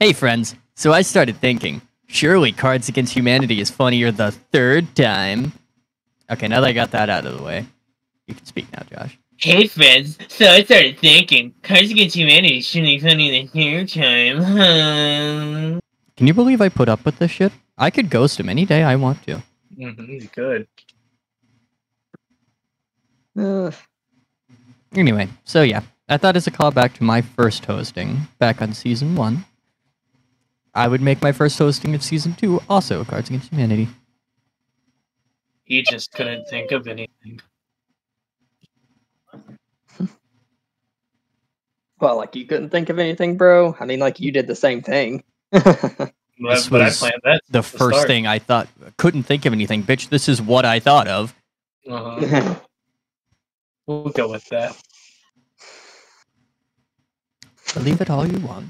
Hey, friends. So I started thinking, surely Cards Against Humanity is funnier the third time. Okay, now that I got that out of the way, you can speak now, Josh. Hey friends, so I started thinking, Cards Against Humanity shouldn't be funny the third time. Hmm. Can you believe I put up with this shit? I could ghost him any day I want to. Mm-hmm, good. Uh, Anyway, so yeah, I thought as a callback to my first hosting back on season one, I would make my first hosting of season two also Cards Against Humanity. He just couldn't think of anything. well, like you couldn't think of anything, bro. I mean, like you did the same thing. But, This but I was planned that. The first start. thing I thought, couldn't think of anything, bitch. This is what I thought of. Uh-huh. We'll go with that. Believe it all you want.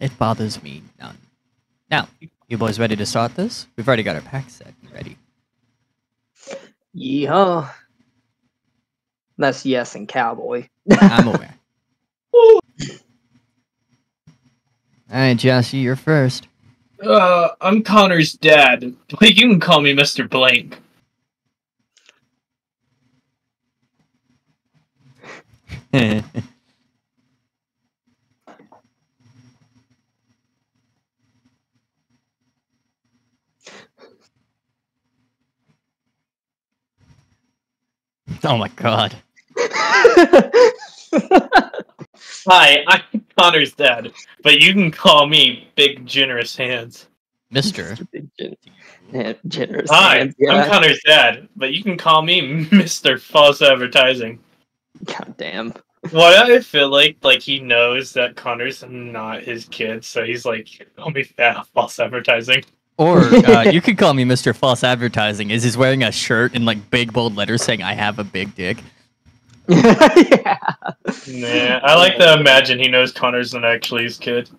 It bothers me none. Now, you boys ready to start this? We've already got our pack set and ready. Yeehaw. That's yes and cowboy. I'm aware. Alright, Joshy, you're first. Uh, I'm Connor's dad, but you can call me Mr. Blank. oh my god. Hi, I'm Connor's dad, but you can call me Big Generous Hands. Mister. Big gen- yeah, generous. Hi, hands, I'm. Connor's dad, but you can call me Mr. False Advertising. God damn. What I feel like, like he knows that Connor's not his kid, so he's like, call me fat false advertising. Or uh, you could call me Mr. False Advertising. Is he's wearing a shirt in like big bold letters saying I have a big dick? yeah. Nah, I like to imagine he knows Connor's not actually his kid.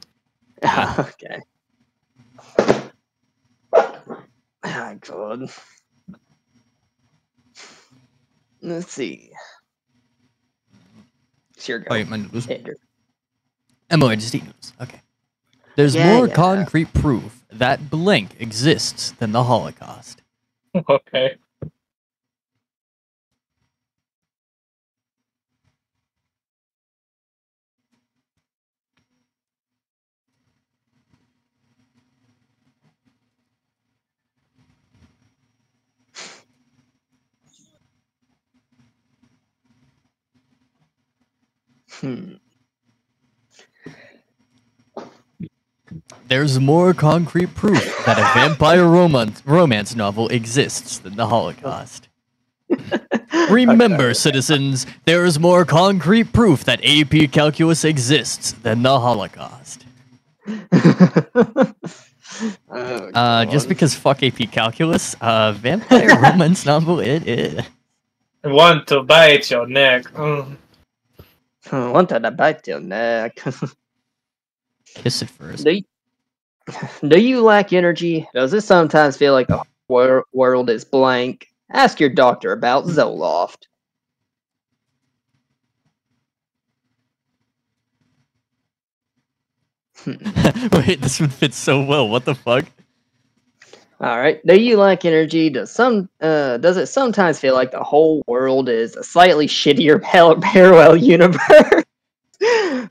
okay. Ah, God. Let's see. It's your go. Oh, yeah, my noodles. Andrew. Emily, just eat noodles. Okay. There's Yeah, more yeah. concrete proof that Blink exists than the Holocaust. Okay. Hmm. There's more concrete proof that a vampire romance, romance novel exists than the Holocaust. Remember, Okay. citizens, there is more concrete proof that AP calculus exists than the Holocaust. Oh, Uh, just because fuck AP calculus, uh, vampire romance novel it is. I want to bite your neck. Mm. I wanted to bite your neck. Kiss it first. do, you, do you lack energy? Does it sometimes feel like the wor- world is blank? Ask your doctor about Zoloft. Wait, this one fits so well. What the fuck? All right. Do you lack energy? Does some uh does it sometimes feel like the whole world is a slightly shittier parallel universe?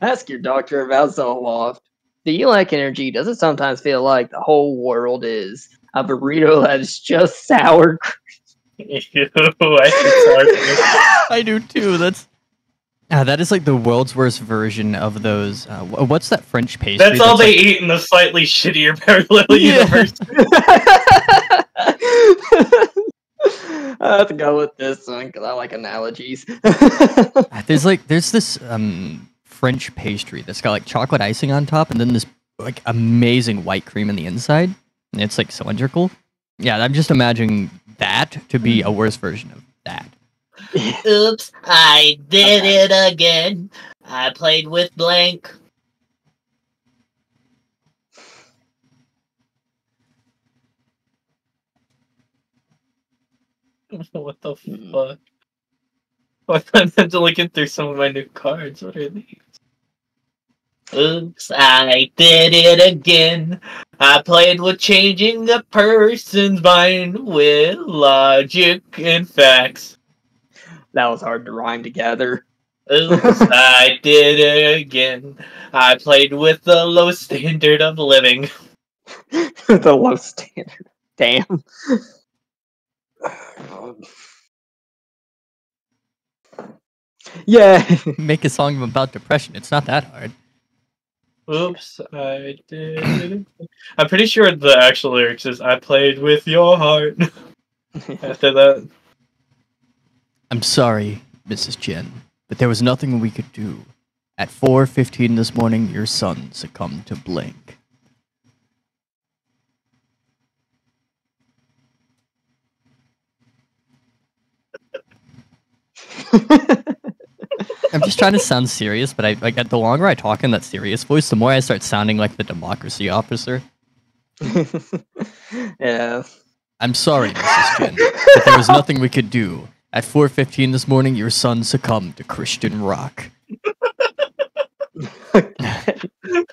Ask your doctor about Zoloft. Do you lack energy? Does it sometimes feel like the whole world is a burrito that's just sour? Ew, I. I do too. That's ah, that is like the world's worst version of those. Uh, what's that French pastry? That's all they like- eat in the slightly shittier parallel Yeah. universe. I have to go with this one because I like analogies. Ah, There's like there's this um French pastry that's got like chocolate icing on top, and then this like amazing white cream in the inside, and it's like cylindrical. Yeah, I'm just imagining that to be a worse version of that. Oops, I did it again. I played with blank. what the fuck? What I'm looking through some of my new cards. What are these? Oops, I did it again. I played with changing a person's mind with logic and facts. That was hard to rhyme together. Oops, I did it again. I played with the low standard of living. the low standard. Damn. Yeah. Make a song about depression. It's not that hard. Oops, I did. I'm pretty sure the actual lyrics is I played with your heart. After that. I'm sorry, Mrs. Jen, but there was nothing we could do. At 4:15 this morning, your son succumbed to blank. I'm just trying to sound serious, but I like the longer I talk in that serious voice, the more I start sounding like the democracy officer. yeah. I'm sorry, Mrs. Jen, but there was nothing we could do. At 4:15 this morning, your son succumbed to Christian rock.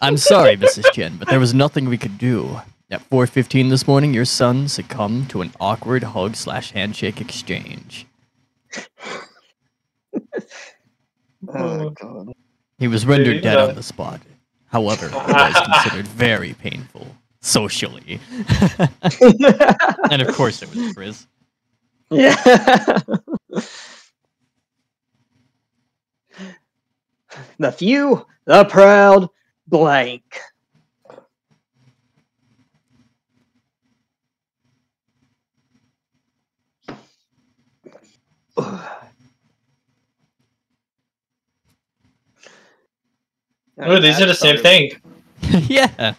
I'm sorry, Mrs. Jen, but there was nothing we could do. At 4:15 this morning, your son succumbed to an awkward hug slash handshake exchange. Oh god. He was rendered Dude, dead uh, on the spot. However, it was considered very painful socially, and of course, it was Chris. yeah. the few, the proud, blank. Oh, these are the same thing. yeah,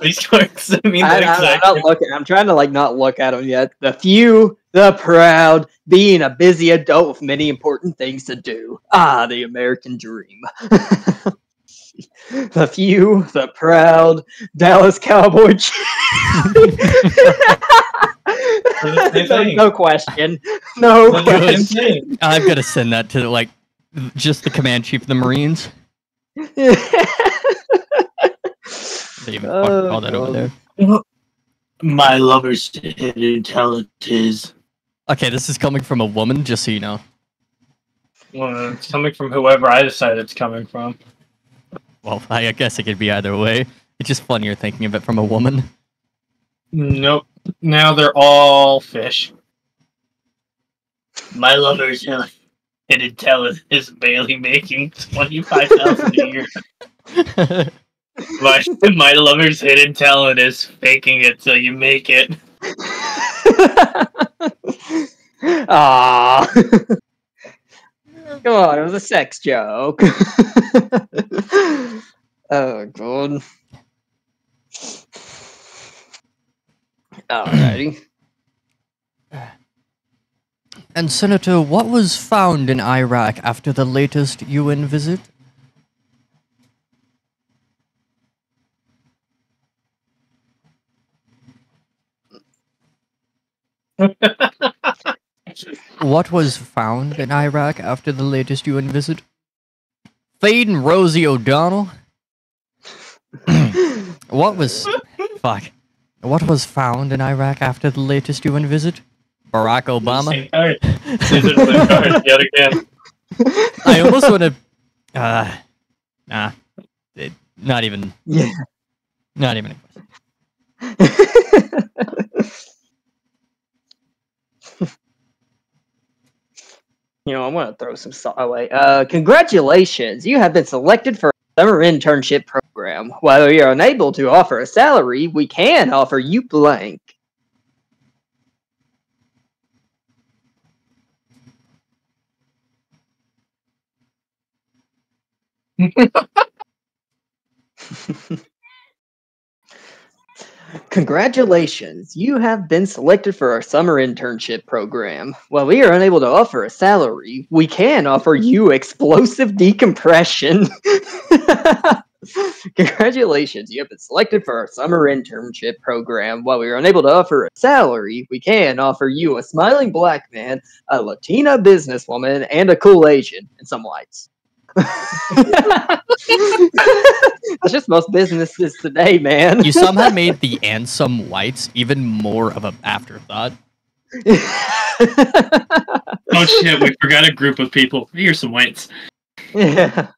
These words I mean I, they're I, I'm not looking. I'm trying to like not look at them yet. The few, the proud, being a busy adult with many important things to do. Ah, the American dream. the few, the proud, Dallas Cowboy. the same no, thing. no question. No They're the same question. I've got to send that to like just the command chief of the Marines. They even fucking Oh, call that over there. My lover's hidden talent is. Okay, this is coming from a woman, just so you know. Well, it's coming from whoever I decide it's coming from. Well, I guess it could be either way. It's just funnier thinking of it from a woman. Nope. Now they're all fish. My lover's hidden talent is barely making twenty five thousand a year. My my lover's hidden talent is faking it till you make it. Ah. Come on, it was a sex joke. oh god. Alrighty. and Senator, what was found in Iraq after the latest UN visit? What was found in Iraq after the latest UN visit? Fade and Rosie O'Donnell? what was. Fuck. What was found in Iraq after the latest UN visit? Barack Obama? Same card. These are the same cards yet again. I almost want to. Uh, nah. It, not even. Yeah. Not even a question. you know, I'm gonna throw some salt away. Uh, congratulations! You have been selected for a summer internship program. While we are unable to offer a salary, we can offer you blank. Congratulations, you have been selected for our summer internship program. While we are unable to offer a salary, we can offer you explosive decompression. Congratulations, you have been selected for our summer internship program. While we are unable to offer a salary, we can offer you a smiling black man, a Latina businesswoman, and a cool Asian, and some lights. That's just most businesses today, man. You somehow made the and some whites even more of an afterthought. Oh shit, we forgot a group of people. Here's some whites. yeah.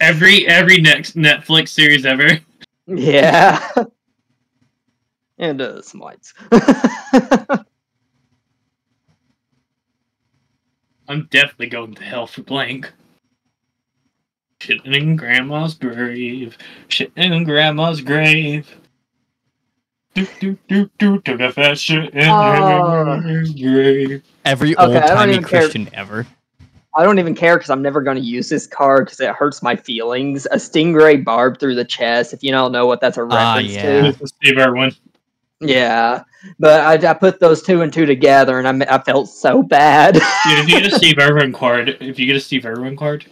Every every next Netflix series ever. yeah. And uh, some lights. I'm definitely going to hell for blank. Shitting in grandma's grave. Shitting in grandma's grave. Do do do do took a fast shit in Oh. her grave. Every Okay, I don't old timey even care. Christian ever. I don't even care because I'm never going to use this card because it hurts my feelings. A stingray barb through the chest. If you don't know what that's a Ah, reference yeah. to, Steve Irwin. Yeah. But I, I put those two and two together, and I, I felt so bad. Dude, if you get a Steve Irwin card, if you get a Steve Irwin card,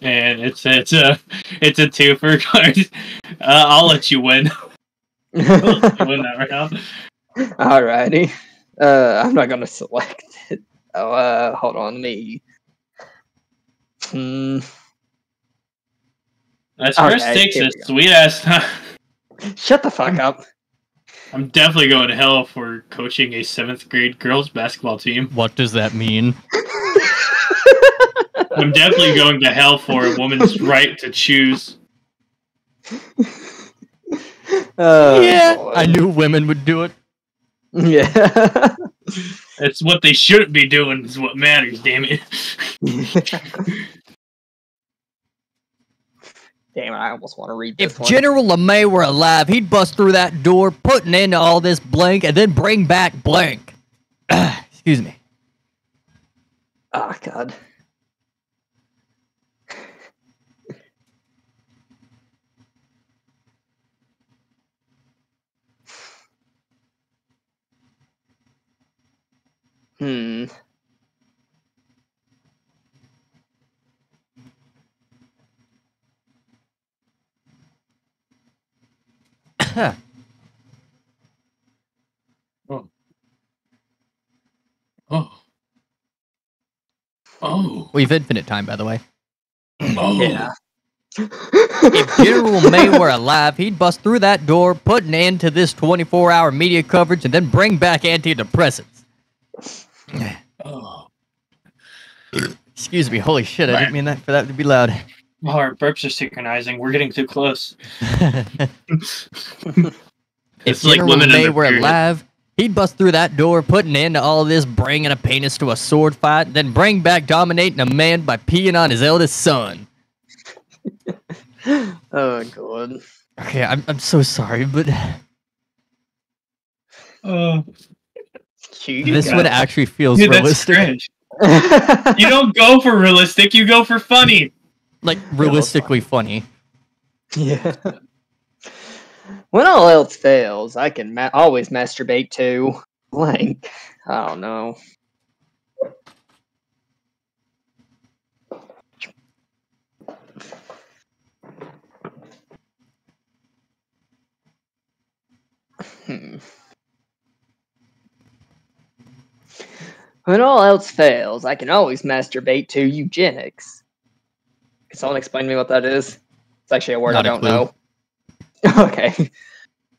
and it's it's a it's a two for card, uh, I'll let you win. I'll let you win that round. Alrighty. Uh, I'm not gonna select it. Oh, uh, hold on, let me. Hmm. That's first Okay, takes a sweet ass time. Shut the fuck up. I'm definitely going to hell for coaching a seventh grade girls basketball team. What does that mean? I'm definitely going to hell for a woman's right to choose. Oh, yeah, boy. I knew women would do it. Yeah. It's what they shouldn't be doing is what matters, damn it. Damn it! I almost want to read this If one. General LeMay were alive, he'd bust through that door, put an end to all this blank, and then bring back blank. Excuse me. Oh God. Hmm. Oh. Oh. We've infinite time, by the way. Oh. Yeah. If General May were alive, he'd bust through that door, put an end to this 24 hour media coverage, and then bring back antidepressants. Oh. Excuse me, holy shit, I didn't mean that for that to be loud. Oh, our burps are synchronizing. We're getting too close. if It's like General women May were period. alive, he'd bust through that door, putting an end to all this, bringing a penis to a sword fight, then bring back dominating a man by peeing on his eldest son. oh God. Okay, I'm, I'm so sorry, but Oh. This got one actually feels Dude, that's realistic. You don't go for realistic, you go for funny. Like, realistically funny. yeah. When all else fails, I can ma- always masturbate to blank. I don't know. Hmm. When all else fails, I can always masturbate to eugenics. Can someone explain to me what that is? It's actually a word Not I don't know. okay.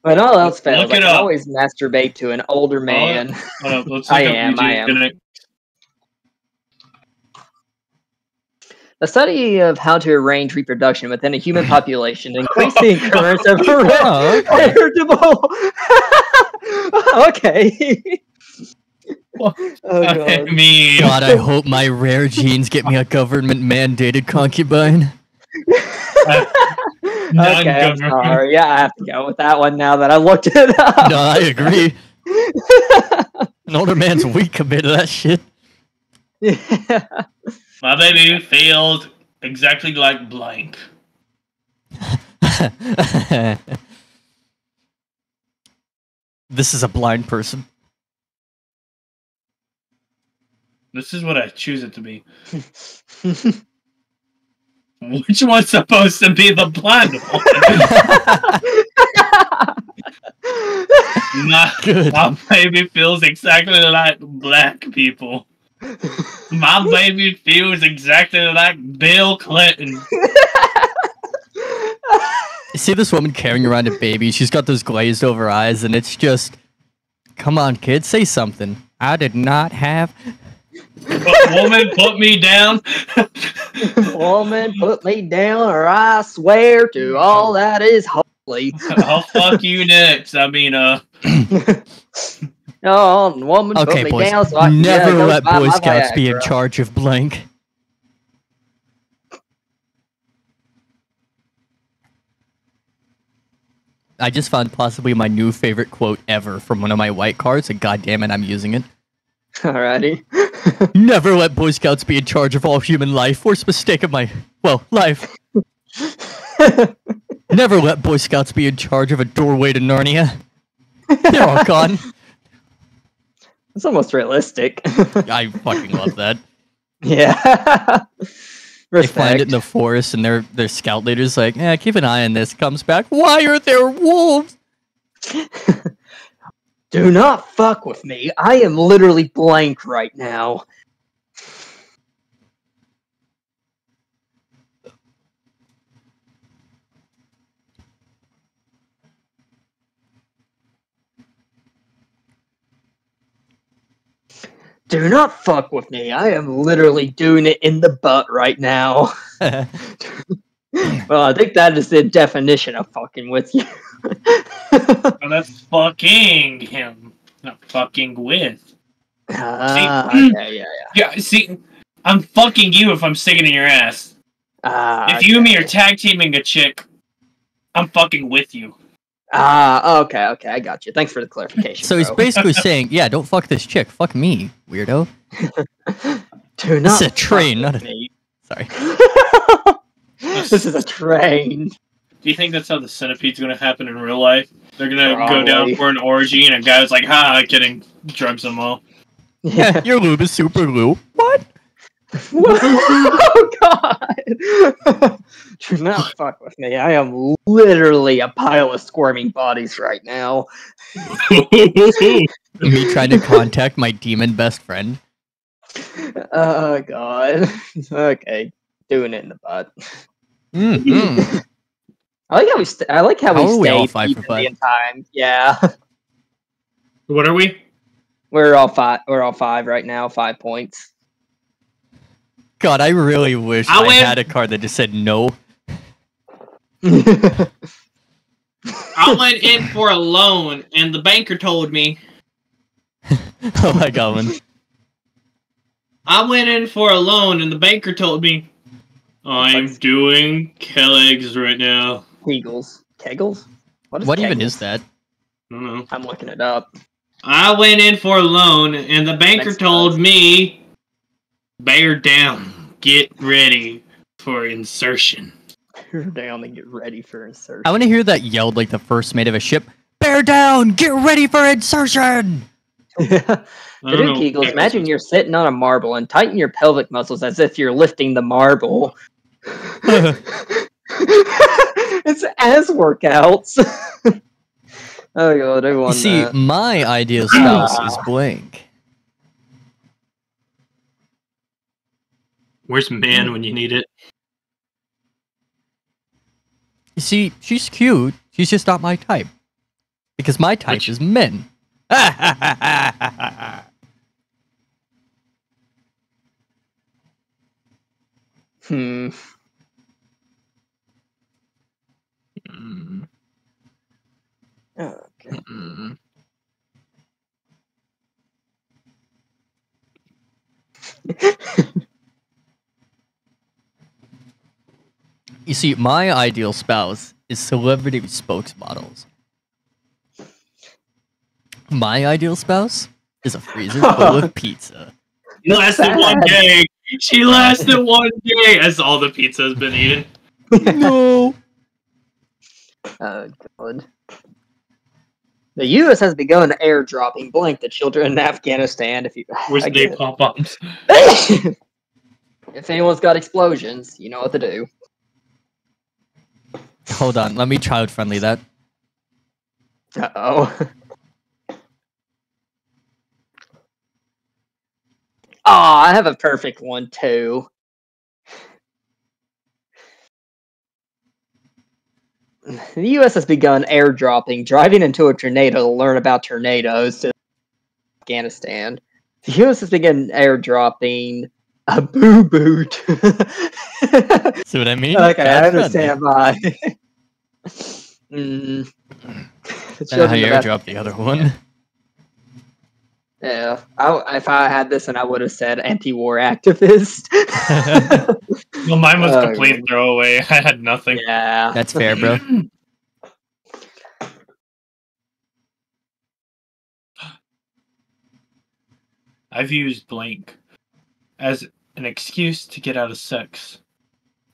When all else fails, Look I can up. always masturbate to an older man. Hold up, let's I look up am, I am. eugenics. The study of how to arrange reproduction within a human population increase the occurrence of okay. heritable. okay. oh I god. mean, God, I hope my rare genes get me a government mandated concubine. Okay, I'm sorry. Yeah, I have to go with that one now that I looked it up. No, I agree. An older man's weak compared to that shit. yeah. my baby failed exactly like blank. this is a blind person. This is what I choose it to be. Which one's supposed to be the blind one? my, Good. my baby feels exactly like black people. My baby feels exactly like Bill Clinton. See this woman carrying around a baby. She's got those glazed over eyes, and it's just, come on, kid, say something. I did not have. But woman, put me down. Woman, put me down, or I swear to all that is holy. I'll fuck you next. I mean, uh, Oh, woman, Okay, put me boys. down so I Never go let Boy Scouts be in charge of blank. I just found possibly my new favorite quote ever from one of my white cards, and goddamn it, I'm using it. Alrighty. Never let Boy Scouts be in charge of all human life. Worst mistake of my, well, life. Never let Boy Scouts be in charge of a doorway to Narnia. They're all gone. it's almost realistic. I fucking love that. yeah. They find it in the forest, and their their scout leader's like, "Yeah, keep an eye on this." Comes back, why are there wolves? Do not fuck with me. I am literally blank right now. Do not fuck with me. I am literally doing it in the butt right now. Well, I think that is the definition of fucking with you. oh, that's fucking him, not fucking with. ah, See- okay, yeah, Yeah, see, I'm fucking you if I'm sticking in your ass. Ah, if you and me are tag teaming a chick, I'm fucking with you. Ah, okay, okay, I got you. Thanks for the clarification. so he's basically saying, "Yeah, don't fuck this chick. Fuck me, weirdo." Do not a train, not a- me. Sorry. This is a train. Do you think that's how the centipede's gonna happen in real life? They're gonna go down for an orgy, and a guy's like, "Ha, kidding, drugs them all." Yeah. Your lube is super glue. What? oh God! Do not fuck with me. I am literally a pile of squirming bodies right now. Me trying to contact my demon best friend. Oh God. Okay, doing it in the butt. Mm-hmm. I like how we. St- I like how, How we are we all stayed five for five? the time. Yeah, what are we? we're all five. We're all five right now. Five points. God, I really wish I I, win. had a card that just said no. I went in for a loan, and the banker told me oh, I got one. I went in for a loan, and the banker told me I'm doing Kellegg's right now. Kegels. Kegels. is What even is that? I don't know. I'm looking it up. I went in for a loan, and the banker Next told class. me, "Bear down, get ready for insertion." You're down and get ready for insertion. I want to hear that yelled like the first mate of a ship. Bear down! Get ready for insertion! I To don't do know. Kegels, imagine you're sitting on a marble and tighten your pelvic muscles as if you're lifting the marble. it's as workouts. oh god, I You see, that. my ideal spouse is blank. Where's man when you need it? You see, she's cute. She's just not my type. Because my type Which- is men. Hmm. Okay. mm. you see, my ideal spouse is celebrity spokesmodels. My ideal spouse is a freezer full of pizza. She lasted one day. She lasted one day as all the pizza has been eaten. no. Oh god. The U.S. has begun airdropping blank the children in Afghanistan. If you, Where's I the get napalm bombs? if anyone's got explosions, you know what to do. Hold on, let me child friendly that. Uh oh. I have a perfect one too. The U.S. has begun airdropping, driving into a tornado to learn about tornadoes to Afghanistan. The U.S. has begun airdropping a boo boot. See what I mean? okay, I That's understand why. mm. I how you airdrop the other one. Yeah, I, if I had this, and I would have said anti-war activist. Well, mine was Oh, complete throwaway. I had nothing. yeah, That's fair, bro. I've used blank as an excuse to get out of sex.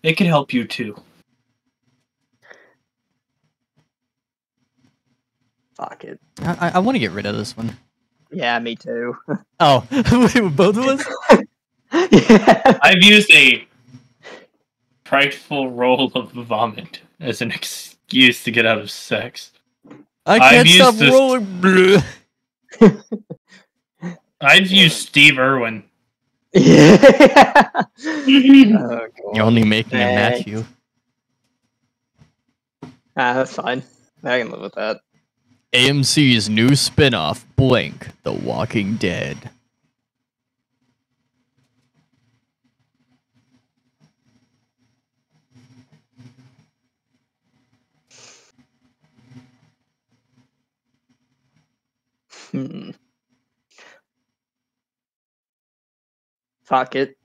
It could help you too. fuck it. I, I want to get rid of this one. Yeah, me too. Oh, Wait, both of us? yeah. I've used a prideful roll of vomit as an excuse to get out of sex. I can't stop used this- rolling. Bleh. I've used Steve Irwin. yeah. oh, You're only making a Thanks. Matthew. Ah, that's fine. I can live with that. AMC's new spin-off, Blink, The Walking Dead. Hmm. Fuck it.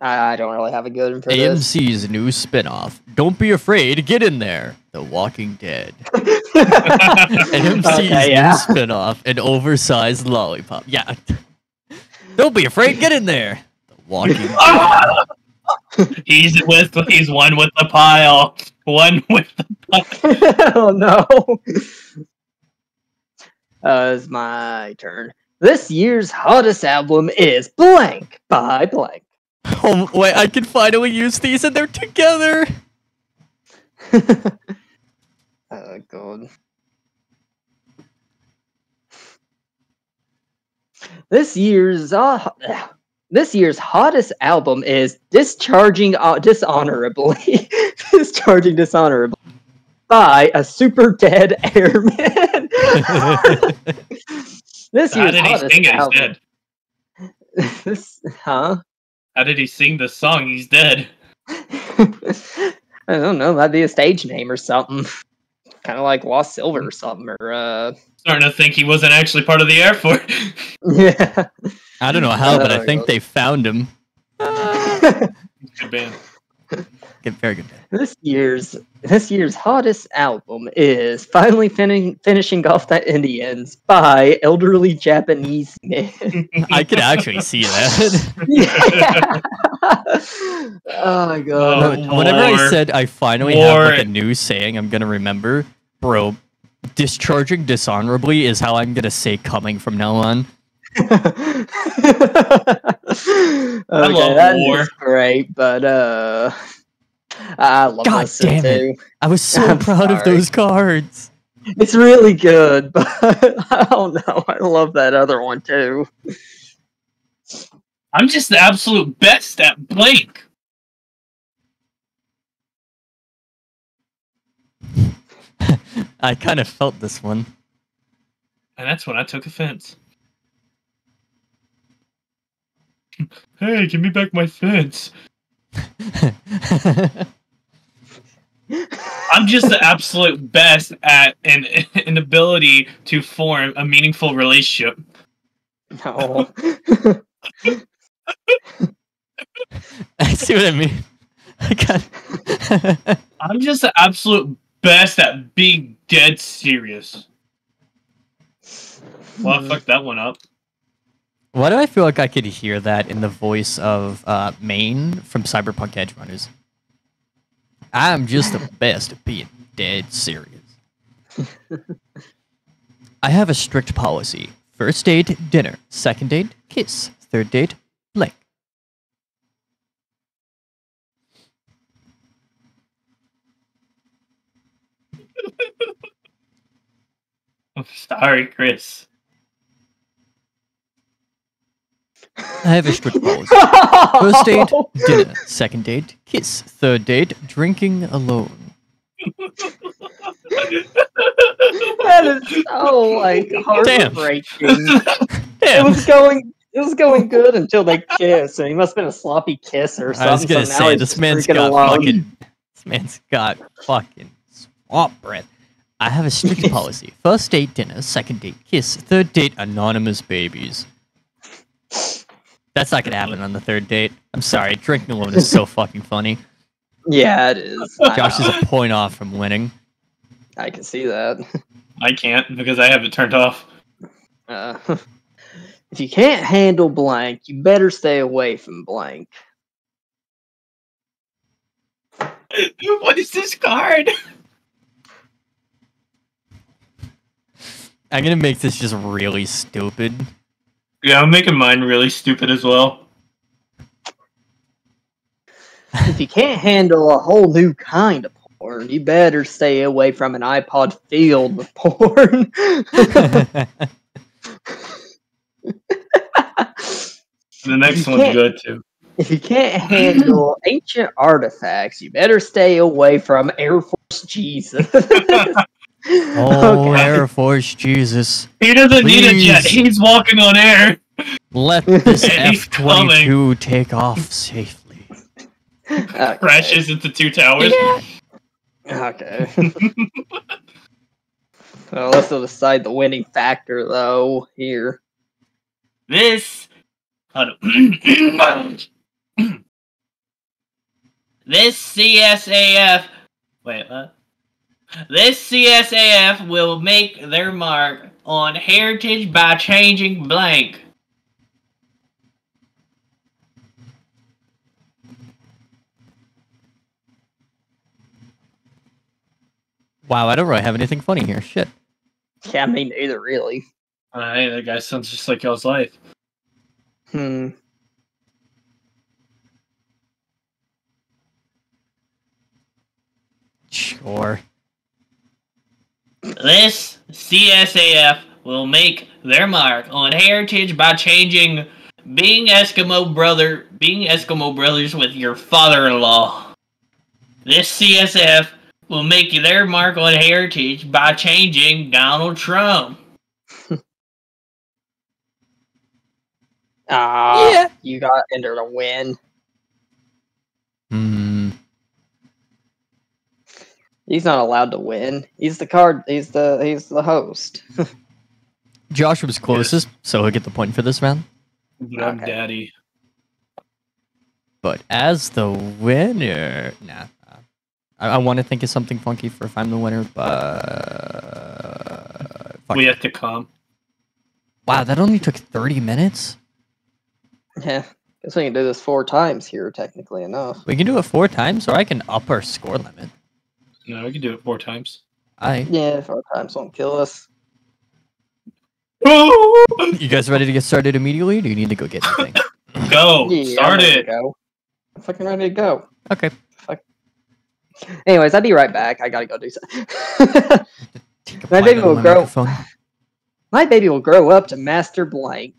I I don't really have a good one for this. AMC's new spin-off. Don't be afraid, get in there. The Walking Dead. AMC's Okay, yeah. new spin-off, an oversized lollipop. Yeah. Don't be afraid, get in there. The Walking he's with he's one with the pile. One with the oh no. Uh, it's my turn. This year's hottest album is Blank by Blank. Oh, wait, I can finally use these and they're together. Oh god. This year's uh, this year's hottest album is Discharging uh, Dishonorably. Discharging Dishonorably by a super dead airman. this How year's did he hottest album. dead. this, huh? How did he sing the song? He's dead. I don't know. That'd be a stage name or something. Kind of like Lost Silver or something. Or uh, Starting to think he wasn't actually part of the Air Force. yeah. I don't know how, but I think they found him. Good band. Good, very good. this year's this year's hottest album is finally fin- finishing off the Indians by elderly Japanese men. I could actually see that. oh my god. Oh, Whenever I said I finally have War. like a new saying I'm gonna remember, bro, discharging dishonorably is how I'm gonna say coming from now on. okay, love that war. is great, but uh, Uh, I love God this damn it. too. I was so I'm proud of those cards. It's really good, but I don't know. I love that other one too. I'm just the absolute best at blank. I kind of felt this one. And that's when I took offense. hey, give me back my fence. I'm just the absolute best at an, an ability to form a meaningful relationship. No. I see what I mean. I got. I'm just the absolute best at being dead serious. Well, I fucked that one up. Why do I feel like I could hear that in the voice of uh, Maine from Cyberpunk Edgerunners? I'm just the best at being dead serious. I have a strict policy. First date, dinner. Second date, kiss. Third date, blank. I'm sorry, Chris. Have a strict policy. First date, dinner. Second date, kiss. Third date, drinking alone. that is so like heartbreaking. It Damn. was going. It was going good until they kissed, and he must have been a sloppy kisser or something. I was gonna so say this man's freaking got alone. fucking. This man's got fucking swamp breath. I have a strict policy. First date, dinner. Second date, kiss. Third date, anonymous babies. That's not gonna happen on the third date. I'm sorry. Drinking alone is so fucking funny. Yeah, it is. Josh is a point off from winning. I can see that. I can't because I have it turned off. Uh, if you can't handle blank, you better stay away from blank. what is this card? I'm gonna make this just really stupid. Yeah, I'm making mine really stupid as well. If you can't handle a whole new kind of porn, you better stay away from an iPod filled with porn. The next one's good too. if you can't handle ancient artifacts, you better stay away from Air Force Jesus. oh, Okay. Air Force Jesus. He doesn't need a jet. He's walking on air. Let this He's F 22 take off safely. Okay. Crashes into two towers. Okay. well, let's decide the winning factor, though. Here, This. This CSAF. Wait, what? This CSAF will make their mark on heritage by changing blank. Wow, I don't really have anything funny here. Shit. yeah, I me mean, neither, really. Uh, hey, that guy sounds just like y'all's life. Hmm. Sure. This CSAF will make their mark on heritage by changing being Eskimo brother, being Eskimo brothers with your father-in-law. This CSF will make you their mark on heritage by changing Donald Trump. Ah, Yeah. you got entered a win. Hmm. He's not allowed to win. He's the card. He's the he's the host. Josh was closest, so he'll get the point for this round. Drug Okay. daddy. But as the winner, nah. uh, I, I want to think of something funky for if I'm the winner, but fuck. We have to come. wow, that only took 30 minutes. Yeah, guess we can do this four times here, technically enough. We can do it four times, or I can up our score limit. No, we can do it four times. I. Yeah, four times won't kill us. You guys ready to get started immediately? Do you need to go get anything? Go. Yeah, I'm Start it. Go. I'm fucking ready to go. okay. Fuck. Anyways, I'll be right back. I gotta go do something. My baby will grow- microphone. My baby will grow up to master blank.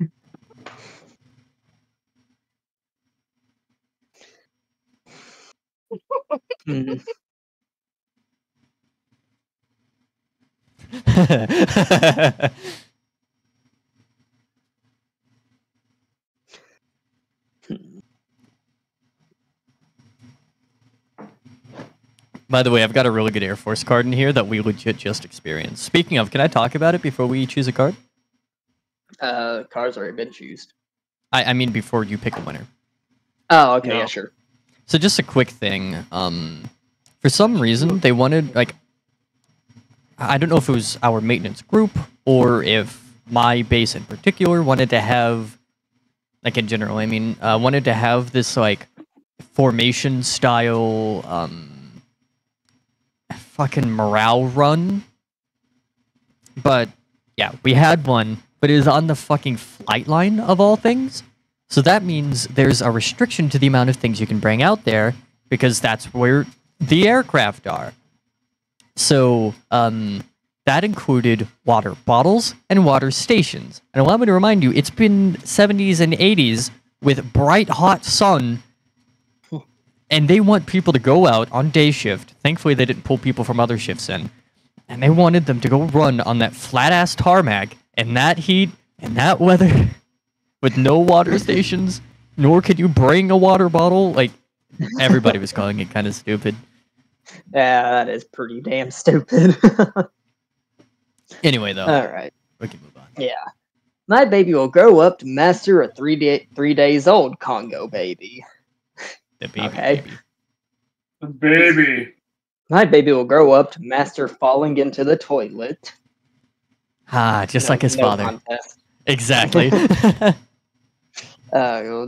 Hmm. By the way, I've got a really good Air Force card in here that we legit just experienced. Speaking of, can I talk about it before we choose a card? Uh, car's already been choosed. I, I mean, before you pick a winner. Oh, okay, No. yeah, sure. So just a quick thing. Um, for some reason, they wanted like I don't know if it was our maintenance group or if my base in particular wanted to have like in general. I mean, uh, wanted to have this like formation style um fucking morale run. But yeah, we had one, but it was on the fucking flight line of all things. So that means there's a restriction to the amount of things you can bring out there because that's where the aircraft are. So um, that included water bottles and water stations. And allow me to remind you, it's been 70s and 80s with bright hot sun. And they want people to go out on day shift. Thankfully, they didn't pull people from other shifts in. And they wanted them to go run on that flat ass tarmac in that heat and that weather with no water stations, nor could you bring a water bottle. Like, everybody was calling it kind of stupid. Yeah, that is pretty damn stupid. Anyway, though, All right. we can move on. Yeah. My baby will grow up to master a three day three days old Congo baby. The baby, Okay. baby. Baby. My baby will grow up to master falling into the toilet. Ah, just No- like his no father. contest. Exactly. Uh,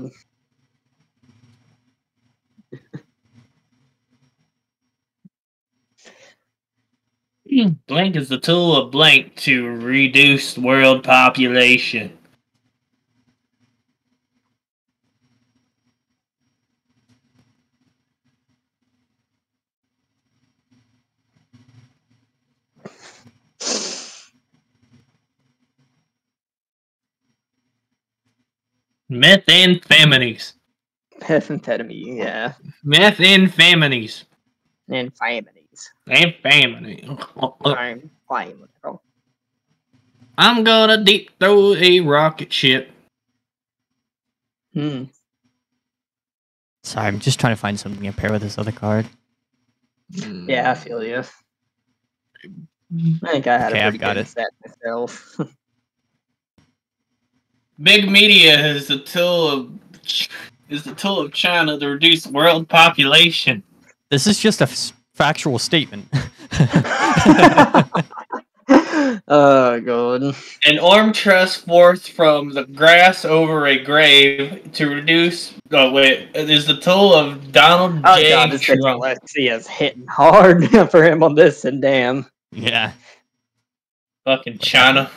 Blank is the tool of blank to reduce world population. Methamphetamines. Methamphetamine, yeah. Methamphetamines. And famines. Amphetamine. I'm fine with it. I'm gonna deep throw a rocket ship. Hmm. Sorry, I'm just trying to find something to pair with this other card. Yeah, I feel you. I think I had Okay, a I've pretty got good it. set myself. Big media is the tool of is the tool of China to reduce world population. This is just a f- factual statement. oh god. An arm thrust forth from the grass over a grave to reduce. Uh, oh wait, is the tool of Donald Oh J. god, this Trump. Lexi is hitting hard for him on this and damn. yeah. Fucking China.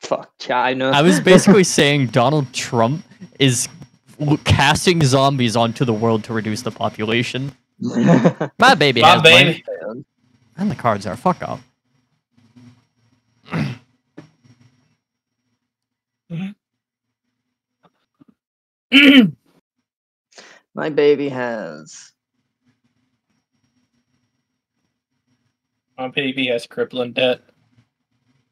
Fuck China. I was basically saying Donald Trump is casting zombies onto the world to reduce the population. My baby My has baby. blank. And the cards are fuck off. My baby has My baby has crippling debt.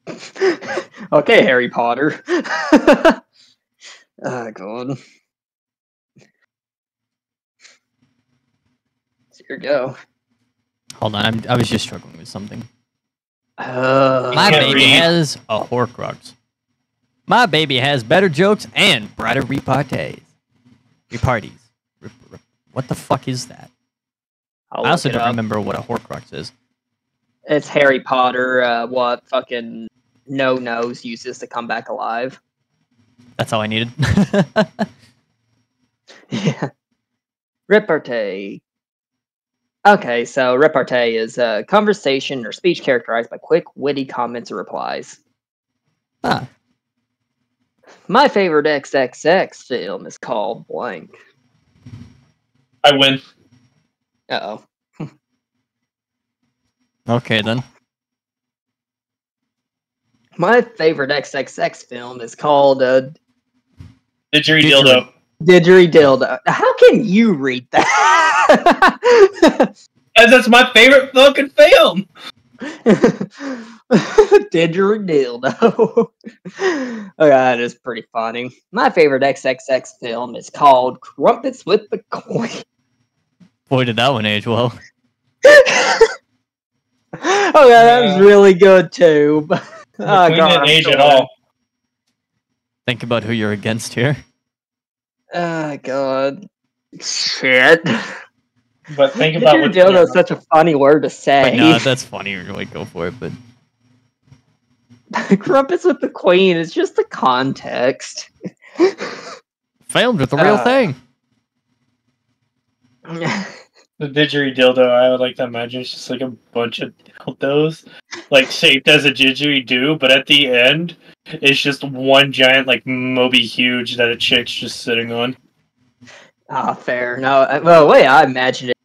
okay, Harry Potter. oh god. So go. Hold on, I'm, I was just struggling with something. Uh, My baby read. has a Horcrux. My baby has better jokes and brighter repartees. Repartees. Rep- rep- What the fuck is that? I'll I also don't up. remember what a Horcrux is. It's Harry Potter. Uh, what fucking no nose uses to come back alive. That's all I needed. Yeah. Repartee. Okay, so repartee is a conversation or speech characterized by quick, witty comments or replies. ah, My favorite XXX film is called blank. I win. Uh oh. okay then. My favorite XXX film is called uh, Didgeridoo Didgeridoo. How can you read that? As that's my favorite fucking film. Didgeridoo. oh, that is pretty funny. My favorite XXX film is called Crumpets with the Coin. Boy, did that one age well. oh yeah, that was really good too. oh, God, didn't age at all. Think about who you're against here. Oh god. Shit. But think about what Didgeridoo is such a funny word to But say. no, that's funny. You're like, go for it. But Crumpets with the Queen is just the context. filmed with the real Uh, thing. the didgeridoo dildo. I would like to imagine it's just like a bunch of dildos, like shaped as a didgeridoo, but at the end, it's just one giant like Moby huge that a chick's just sitting on. Ah, fair. No, uh, well, the way I imagine it,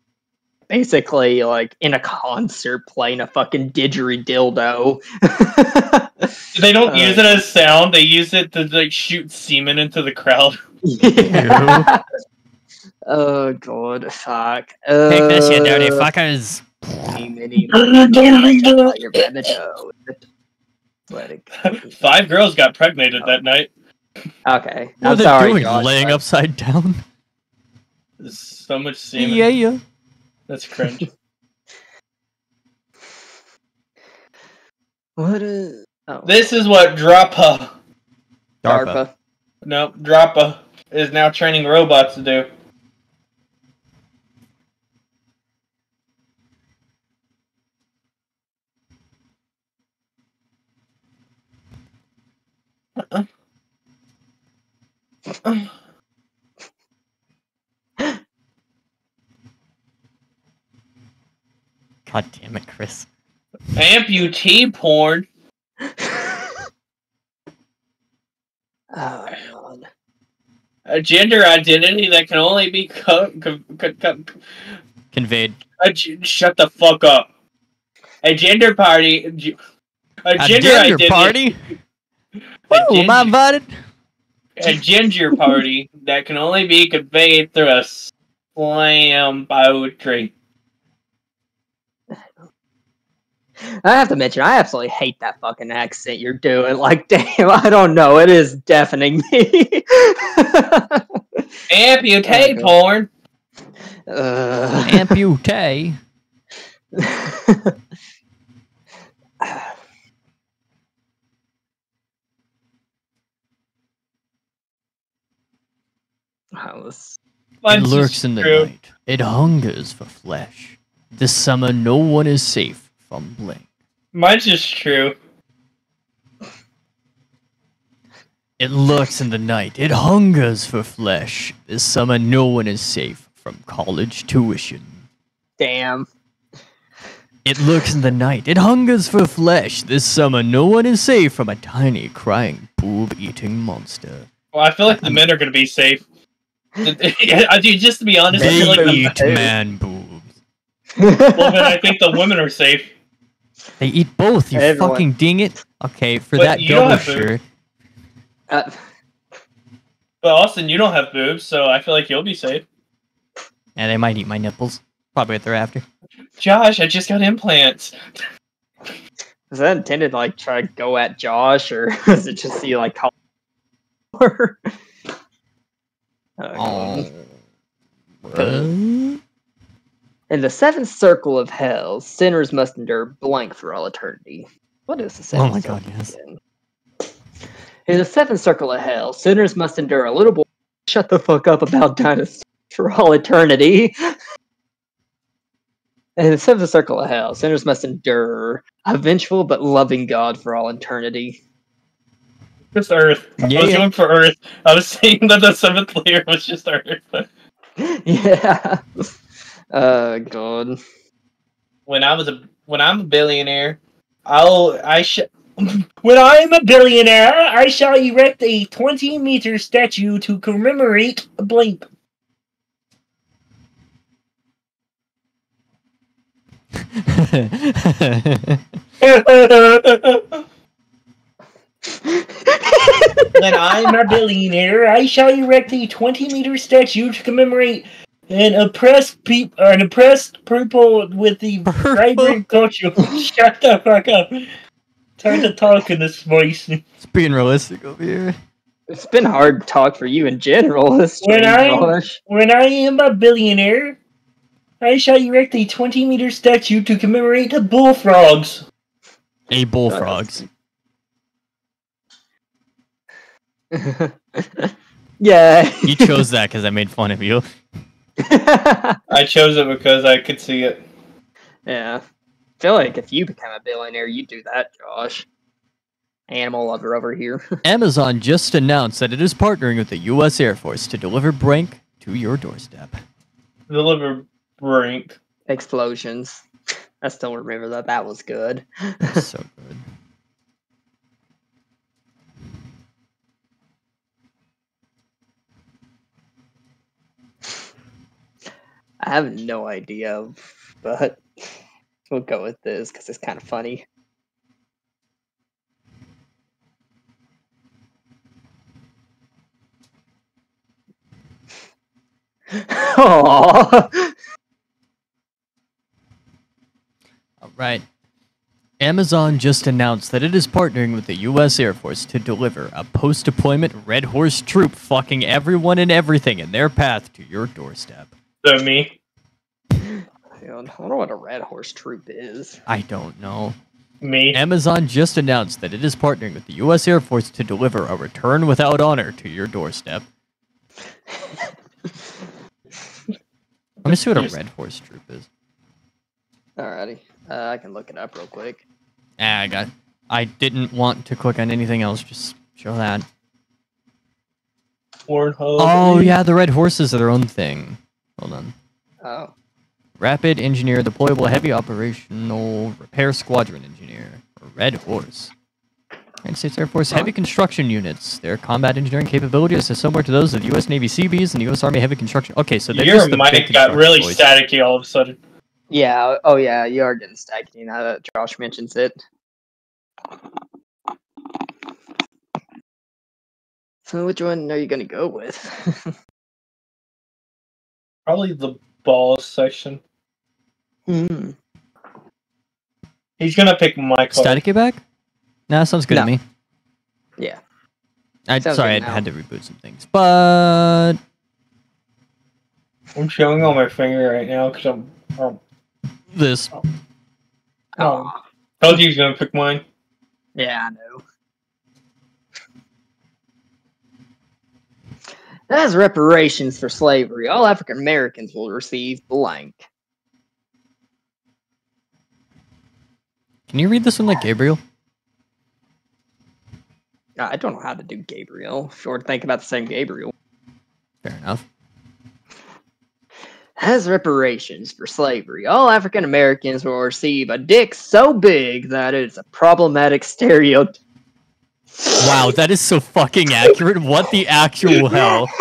basically like in a concert playing a fucking didgeridoo. They don't Uh, use it as sound. They use it to like shoot semen into the crowd. Yeah. oh god, fuck. Uh, Take this, you dirty fuckers. Mini, your banjo. Let it go. Five girls got pregnated that night. Okay, What are I'm they sorry. doing? Josh, Laying but- upside down? There's so much semen. Yeah, yeah. That's cringe. What is? Oh, this is what Droppa, DARPA. DARPA. no, Droppa is now training robots to do. God damn it, Chris. Amputee porn. oh god. A gender identity that can only be co- co- co- co- Conveyed. a g- shut the fuck up. A gender party. A, g- a A gender gender identity. party? A, Woo, am I invited? a ginger party that can only be conveyed through a slam poetry. I have to mention, I absolutely hate that fucking accent you're doing. Like, damn, I don't know. It is deafening me. Amputee Oh, porn. uh, Amputee. I was- It lurks in the true. night. It hungers for flesh. This summer, no one is safe from blank. Mine's just true. It lurks in the night. It hungers for flesh. This summer, no one is safe from college tuition. damn. It lurks in the night. It hungers for flesh. This summer, no one is safe from a tiny, crying, boob-eating monster. Well, I feel like the men are gonna be safe. I do. Just to be honest, I They feel like the, eat man boobs. well, then I think the women are safe. They eat both. You Everyone. fucking ding it. Okay, for But that you don't double have boobs. shirt. Uh, But Austin, you don't have boobs, so I feel like you'll be safe. And they might eat my nipples. Probably what they're after. Josh, I just got implants. was that intended to, like try to go at Josh, or is it just see like call? Oh, God. Oh. Uh, In the seventh circle of hell, sinners must endure blank for all eternity. What is the seventh Oh my circle God, yes. again? In the seventh circle of hell, sinners must endure a little boy. Shut the fuck up about dinosaurs for all eternity. In the seventh circle of hell, sinners must endure a vengeful but loving God for all eternity. Just Earth. I was yeah. going for Earth. I was saying that the seventh layer was just Earth. yeah. Uh, God. When I was a when I'm a billionaire, I'll I sh- when I'm a billionaire, I shall erect a 20 meter statue to commemorate a blank. When I'm a billionaire, I shall erect a 20 meter statue to commemorate an oppressed peop- an oppressed people with the vibrant culture. Shut the fuck up. Time to talk in this voice. it's being realistic over here. It's been hard to talk for you in general. When I- When I am a billionaire, I shall erect a 20 meter statue to commemorate the bullfrogs. A bullfrogs. yeah. You chose that because I made fun of you. I chose it because I could see it. yeah. I feel like if you become a billionaire, you'd do that, Josh. Animal lover over here. Amazon just announced that it is partnering with the U.S. Air Force to deliver Brink to your doorstep. Deliver brink. Explosions. I still remember that. That was good. That's so good. I have no idea, but we'll go with this because it's kind of funny. Aww. All right. Amazon just announced that it is partnering with the U.S. Air Force to deliver a post deployment Red Horse troop fucking everyone and everything in their path to your doorstep. So me, I don't know what a red horse troop is. I don't know. me. Amazon just announced that it is partnering with the U.S. Air Force to deliver a return without honor to your doorstep. Let me see what a Red Horse troop is. Alrighty, uh, I can look it up real quick. Ah, I got. I didn't want to click on anything else. Just show that. Pornhub. Oh yeah, the Red Horses are their own thing. Hold on. Oh, Rapid Engineer Deployable Heavy Operational Repair Squadron Engineer, Red Horse. United States Air Force Heavy Construction Units. Their combat engineering capabilities are similar to those of the U.S. Navy Seabees and the U.S. Army Heavy Construction. Okay, so they're Your just the mic got really boys. staticky all of a sudden. yeah. Oh, oh yeah. You are getting stacky now that Josh mentions it. So, which one are you gonna go with? Probably the ball section. Hmm. He's gonna pick my card. Static it back? Nah, sounds good to me. Yeah. I sounds sorry, I now. had to reboot some things, but I'm showing on my finger right now because I'm. Oh, this oh. Aw. Told you he's gonna pick mine. Yeah, I know. As reparations for slavery, all African Americans will receive blank. Can you read this one like Gabriel? I don't know how to do Gabriel. If you were to think about the same Gabriel. Fair enough. As reparations for slavery, all African Americans will receive a dick so big that it is a problematic stereotype. Wow, that is so fucking accurate. What the actual hell?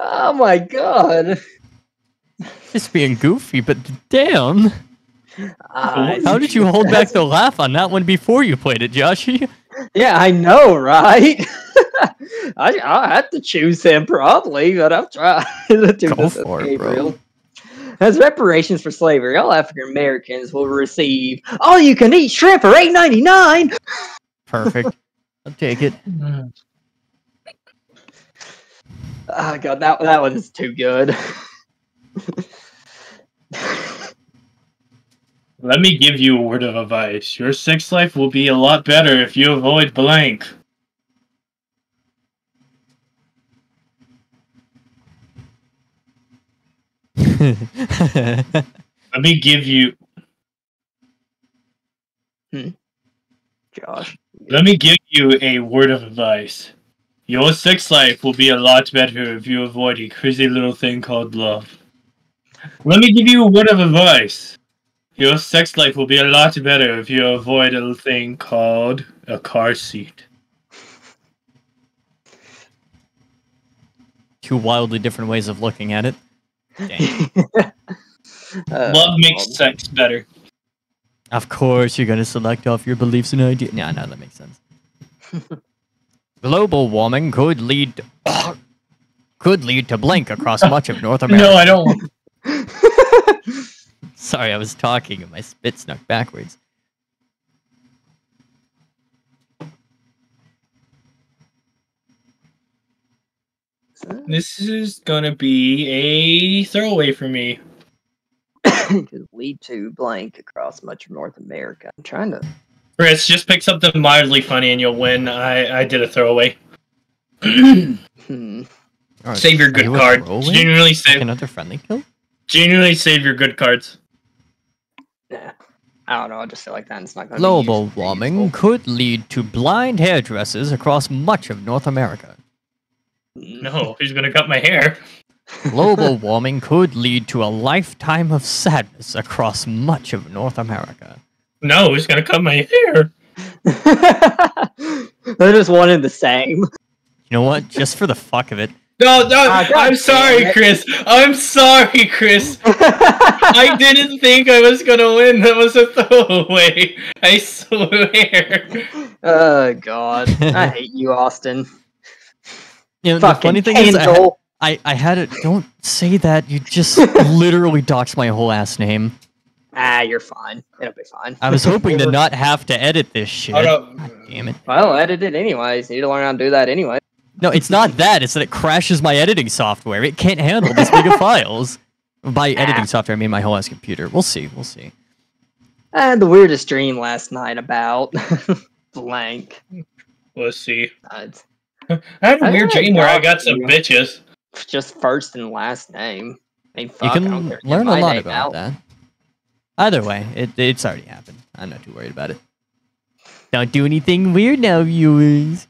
oh my god. Just being goofy, but damn. I How did you hold back the laugh on that one before you played it, Joshy? Yeah, I know, right? I I have to choose him probably, but I'm trying to do Go this for it, bro. Gabriel. As reparations for slavery, all African Americans will receive all you can eat shrimp for eight ninety nine. Perfect. I'll take it. Oh god, that that one is too good. Let me give you a word of advice. Your sex life will be a lot better if you avoid blank. Let me give you. Hmm. Josh. Let me give you a word of advice. Your sex life will be a lot better if you avoid a crazy little thing called love. Let me give you a word of advice. Your sex life will be a lot better if you avoid a thing called a car seat. Two wildly different ways of looking at it. Dang. Uh, Love makes um, sex better. Of course, you're gonna select off your beliefs and ideas. Yeah, no, that makes sense. Global warming could lead to, could lead to blank across much of North America. No, I don't. Want- Sorry, I was talking and my spit snuck backwards. This is gonna be a throwaway for me. could lead to blank across much of North America. I'm trying to. Chris, just pick something mildly funny and you'll win. I, I did a throwaway. Hmm. Save your good you card. throwaway? Genuinely Like save, another friendly kill? Genuinely save your good cards. Nah. I don't know. I just feel like that's not going to Global useful- warming useful. could lead to blind hairdressers across much of North America. No, who's gonna cut my hair? Global warming could lead to a lifetime of sadness across much of North America. No, who's gonna cut my hair? They're just one and the same. You know what? Just for the fuck of it. No, no, God I'm sorry, it. Chris. I'm sorry, Chris. I didn't think I was gonna win. That was a throwaway. I swear. oh God, I hate you, Austin. You know, the funny thing is, I, I, I had it. Don't say that. You just literally doxed my whole ass name. Ah, you're fine. It'll be fine. I was hoping to not have to edit this shit. Hold up. God damn it. Well, edit it anyways. You need to learn how to do that anyway. No, it's not that. It's that it crashes my editing software. It can't handle this big of files. By editing software, I mean my whole ass computer. We'll see. We'll see. I had the weirdest dream last night about blank. Let's see. Uh, I had a I weird dream where I got some bitches. just first and last name. I mean, You fuck, I don't can learn a lot about out. that. Either way, it, it's already happened. I'm not too worried about it. Don't do anything weird now, viewers.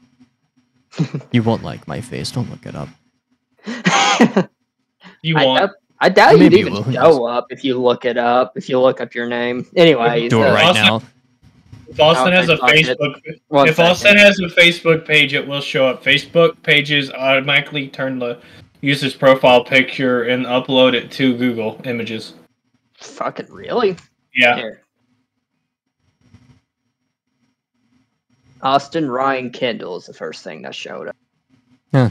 you won't like my face. Don't look it up. You I want? doubt, I doubt you'd Maybe you even will, who show up if you look it up. If you look up your name, anyways. Do it uh, right Austin- now. If Austin has a Okay, fuck it. Facebook, one if second. Austin has a Facebook page, it will show up. Facebook pages automatically turn the user's profile picture and upload it to Google Images. fucking really? Yeah. Here. Austin Ryan Kendall is the first thing that showed up. Yeah.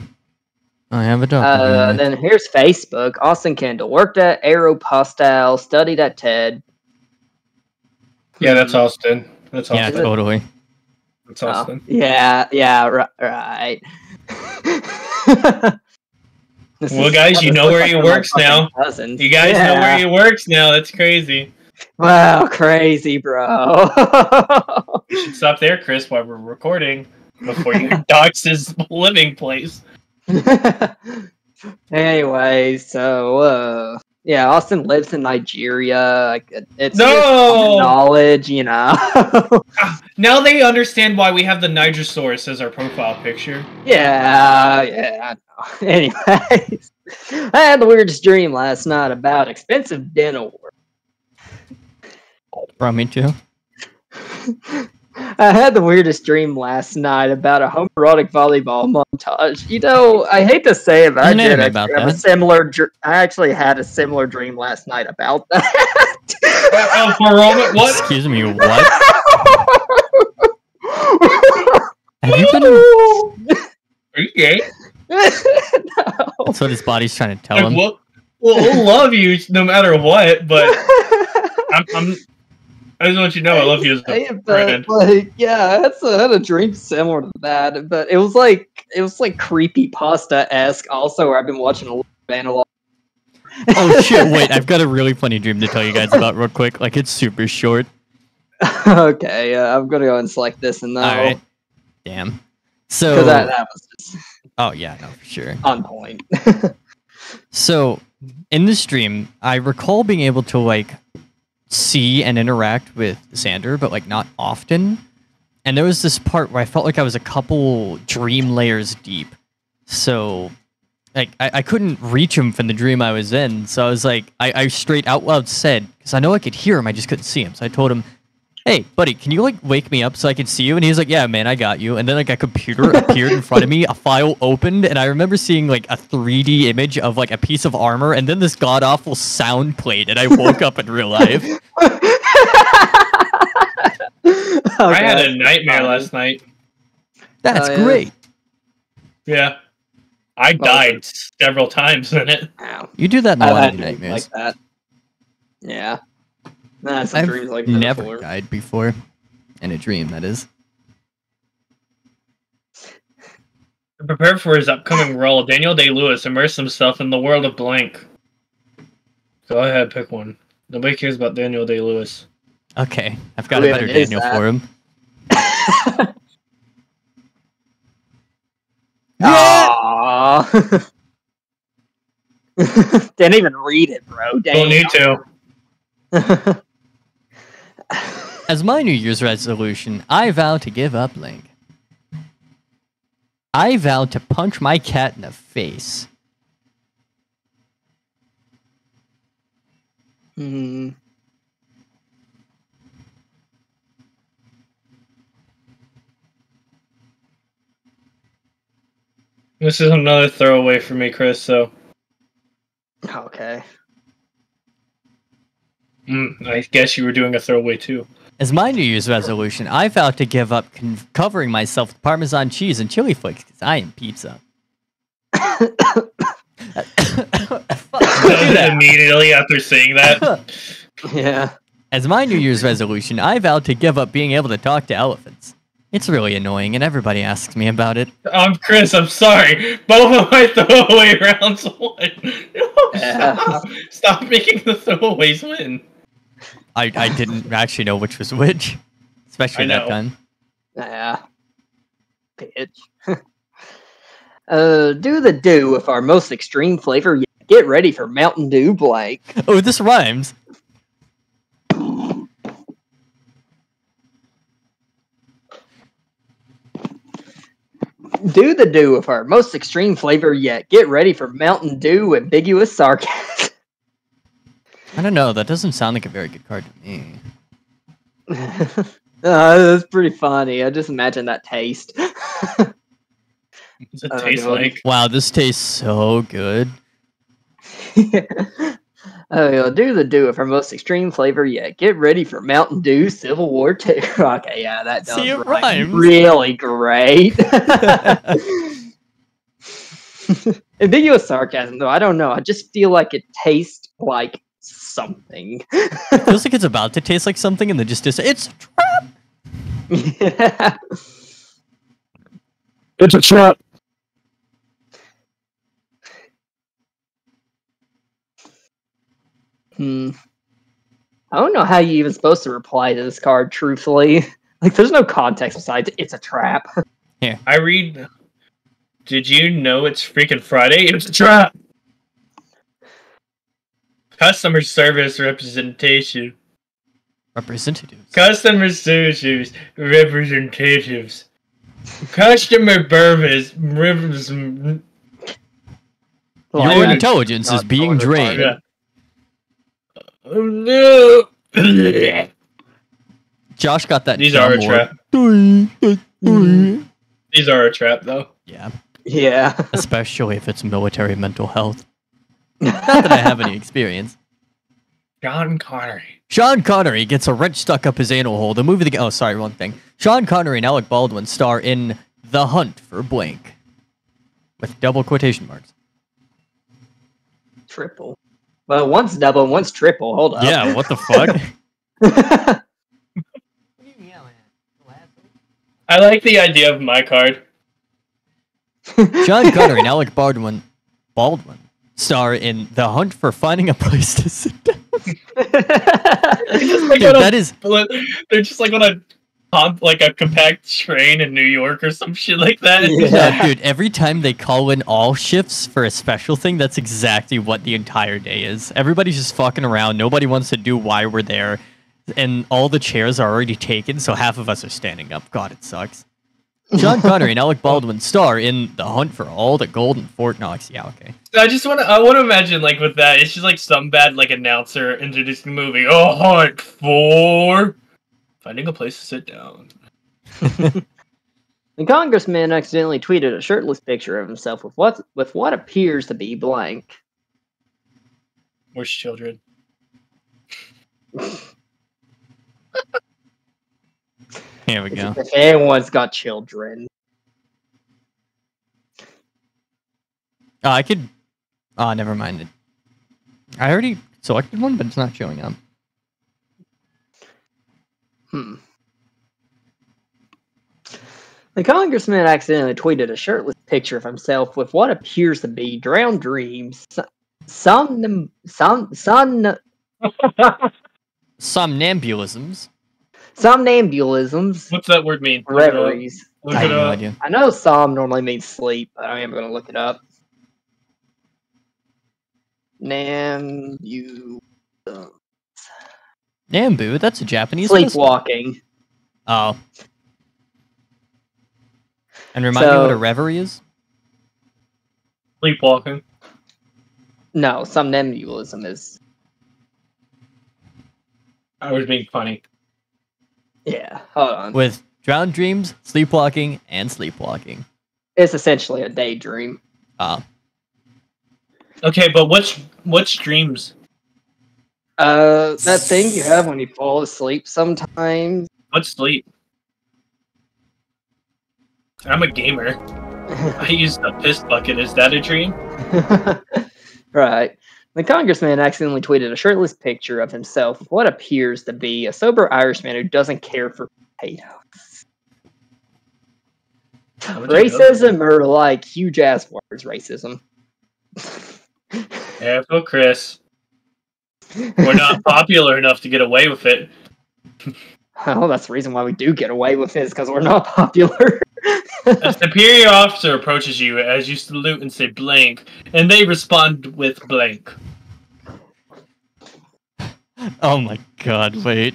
I have a Uh, then here's Facebook. Austin Kendall worked at Aeropostale, studied at TED. Yeah, that's Austin. That's yeah, Austin. totally. That's Oh, Austin. yeah, yeah, ri- right. Well, is- guys, you know where like he one of my works now. Cousins. You guys know where he works now. That's crazy. Wow, crazy, bro. You should stop there, Chris, while we're recording before you dox his living place. anyway, so uh, yeah, Austin lives in Nigeria. It's No! common knowledge, you know. Now they understand why we have the Nigersaurus as our profile picture. yeah, yeah. I know. Anyways, I had the weirdest dream last night about expensive dental work. Bro, me too. I had the weirdest dream last night about a homoerotic volleyball montage. You know, I hate to say it, but I There's an did actually about have a that. similar. dr- I actually had a similar dream last night about that. Uh, uh, for Roman, what? Excuse me, what? Have you been? Are you gay? no. That's what his body's trying to tell Like, him. we'll, we'll, we'll love you no matter what, but I'm, I'm I just want you to know I love you as Hey, a but, friend. like, yeah, that's a, I had a dream similar to that, but it was like it was like creepy pasta esque. Also, where I've been watching a lot of analog. Oh shit! Wait, I've got a really funny dream to tell you guys about real quick. Like it's super short. okay, uh, I'm gonna go and select this and that. now right. Damn. So. that, that was just Oh yeah, no, for sure. on point. So, in this dream, I recall being able to like see and interact with Xander, but like not often. And there was this part where I felt like I was a couple dream layers deep. So, like, I, I couldn't reach him from the dream I was in. So I was like, I, I straight out loud said, because I know I could hear him, I just couldn't see him. So I told him, hey, buddy, can you like wake me up so I can see you? And he's like, yeah, man, I got you. And then like a computer appeared in front of me, a file opened, and I remember seeing like a 3D image of like a piece of armor, and then this god awful sound played, and I woke up in real life. I had a nightmare last night. That's Oh, yeah. great. Yeah. I Well, died several times in it. Ow. You do that in a I've lot of nightmares. like that. Yeah. Nah, some I've dreams like that never before. died before. In a dream, that is. To prepare for his upcoming role, Daniel Day Lewis immersed himself in the world of blank. Go ahead, pick one. Nobody cares about Daniel Day Lewis. Okay, I've got Who a better Daniel that? for him. Aww. Didn't even read it, bro. Dang. Don't need to. As my New Year's resolution, I vow to give up Link. I vow to punch my cat in the face. Hmm. This is another throwaway for me, Chris. So Okay. Mm, I guess you were doing a throwaway too. As my New Year's resolution, I vowed to give up con- covering myself with Parmesan cheese and chili flakes because I am pizza. Fuck, that. Immediately after saying that, Yeah. As my New Year's resolution, I vowed to give up being able to talk to elephants. It's really annoying, and everybody asks me about it. I'm Chris. I'm sorry. Both of my throwaway rounds won. No, Yeah. stop. Stop making the throwaways win. I, I didn't actually know which was which, especially that time. Yeah. Bitch. uh, do the do with our most extreme flavor. yet. Get ready for Mountain Dew blank. Oh, this rhymes. Do the do with our most extreme flavor yet. Get ready for Mountain Dew ambiguous sarcasm. I don't know. That doesn't sound like a very good card to me. uh, that's pretty funny. I just imagine that taste. What's it taste God. like? Wow, this tastes so good. oh, yeah, do the do with our most extreme flavor yet. Get ready for Mountain Dew Civil War 2. okay, yeah, that does See, it rhyme rhymes. really great. Ambiguous sarcasm, though. I don't know. I just feel like it tastes like something. It feels like it's about to taste like something, and then just dis- it's a trap. yeah. It's a trap. Hmm. I don't know how you even supposed to reply to this card, truthfully. Like, there's no context besides it's a trap. Yeah. I read. Did you know it's freaking Friday? It's a trap. Customer service representation. Representatives. Customer service representatives. Customer service represent. Your Like, intelligence is being drained. Yeah. Oh no! Josh got that. These are a trap. Mm-hmm. These are a trap, though. Yeah, Yeah. especially if it's military mental health. Not that I have any experience. John Connery. Sean Connery gets a wrench stuck up his anal hole. The movie. The, oh, sorry, wrong thing. Sean Connery and Alec Baldwin star in The Hunt for Blank, with double quotation marks. triple. Well, one's double, and one's triple. Hold up. Yeah, what the fuck? fuck? I like the idea of my card. Sean Connery and Alec Baldwin, Baldwin star in The Hunt for Finding a Place to Sit Down. Like Dude, on a- that is They're just like on a like a compact train in New York or some shit like that. Yeah. Yeah, dude, every time they call in all shifts for a special thing, that's exactly what the entire day is. Everybody's just fucking around. Nobody wants to do why we're there. And all the chairs are already taken, so half of us are standing up. God, it sucks. Sean Connery and Alec Baldwin star in The Hunt for All the Golden Fort Knox. Yeah, okay. I just want to. I want to imagine like with that, it's just like some bad like announcer introducing the movie. Oh, hunt for finding a place to sit down. The congressman accidentally tweeted a shirtless picture of himself with what with what appears to be blank. Where's children? Here we go. If anyone's got children, Oh, I could. Oh, never mind. I already selected one, but it's not showing up. hmm. The congressman accidentally tweeted a shirtless picture of himself with what appears to be drowned dreams. Some some some Somnambulisms. Somnambulisms, What's that word mean? Look it up. Uh, reveries. Look uh, I it no up. idea. I know som normally means sleep, but I am going to look it up. Nam you Nambu, that's a Japanese pistol. sleepwalking. Oh. And remind me what a So- reverie is? Sleepwalking. No, somnambulism is I was being funny. Yeah. Hold on. With drowned dreams, sleepwalking, and sleepwalking. it's essentially a daydream. Uh, Okay, but what's what's dreams? Uh, that thing you have when you fall asleep sometimes. What's sleep? I'm a gamer. I use a piss bucket. Is that a dream? right. The congressman accidentally tweeted a shirtless picture of himself with what appears to be a sober Irishman who doesn't care for potatoes. How would you know that? Racism or like huge ass words, racism. Careful, Chris. We're not popular enough to get away with it. Well, that's the reason why we do get away with it, is because we're not popular. A superior officer approaches you as you salute and say blank, and they respond with blank. Oh my god, wait.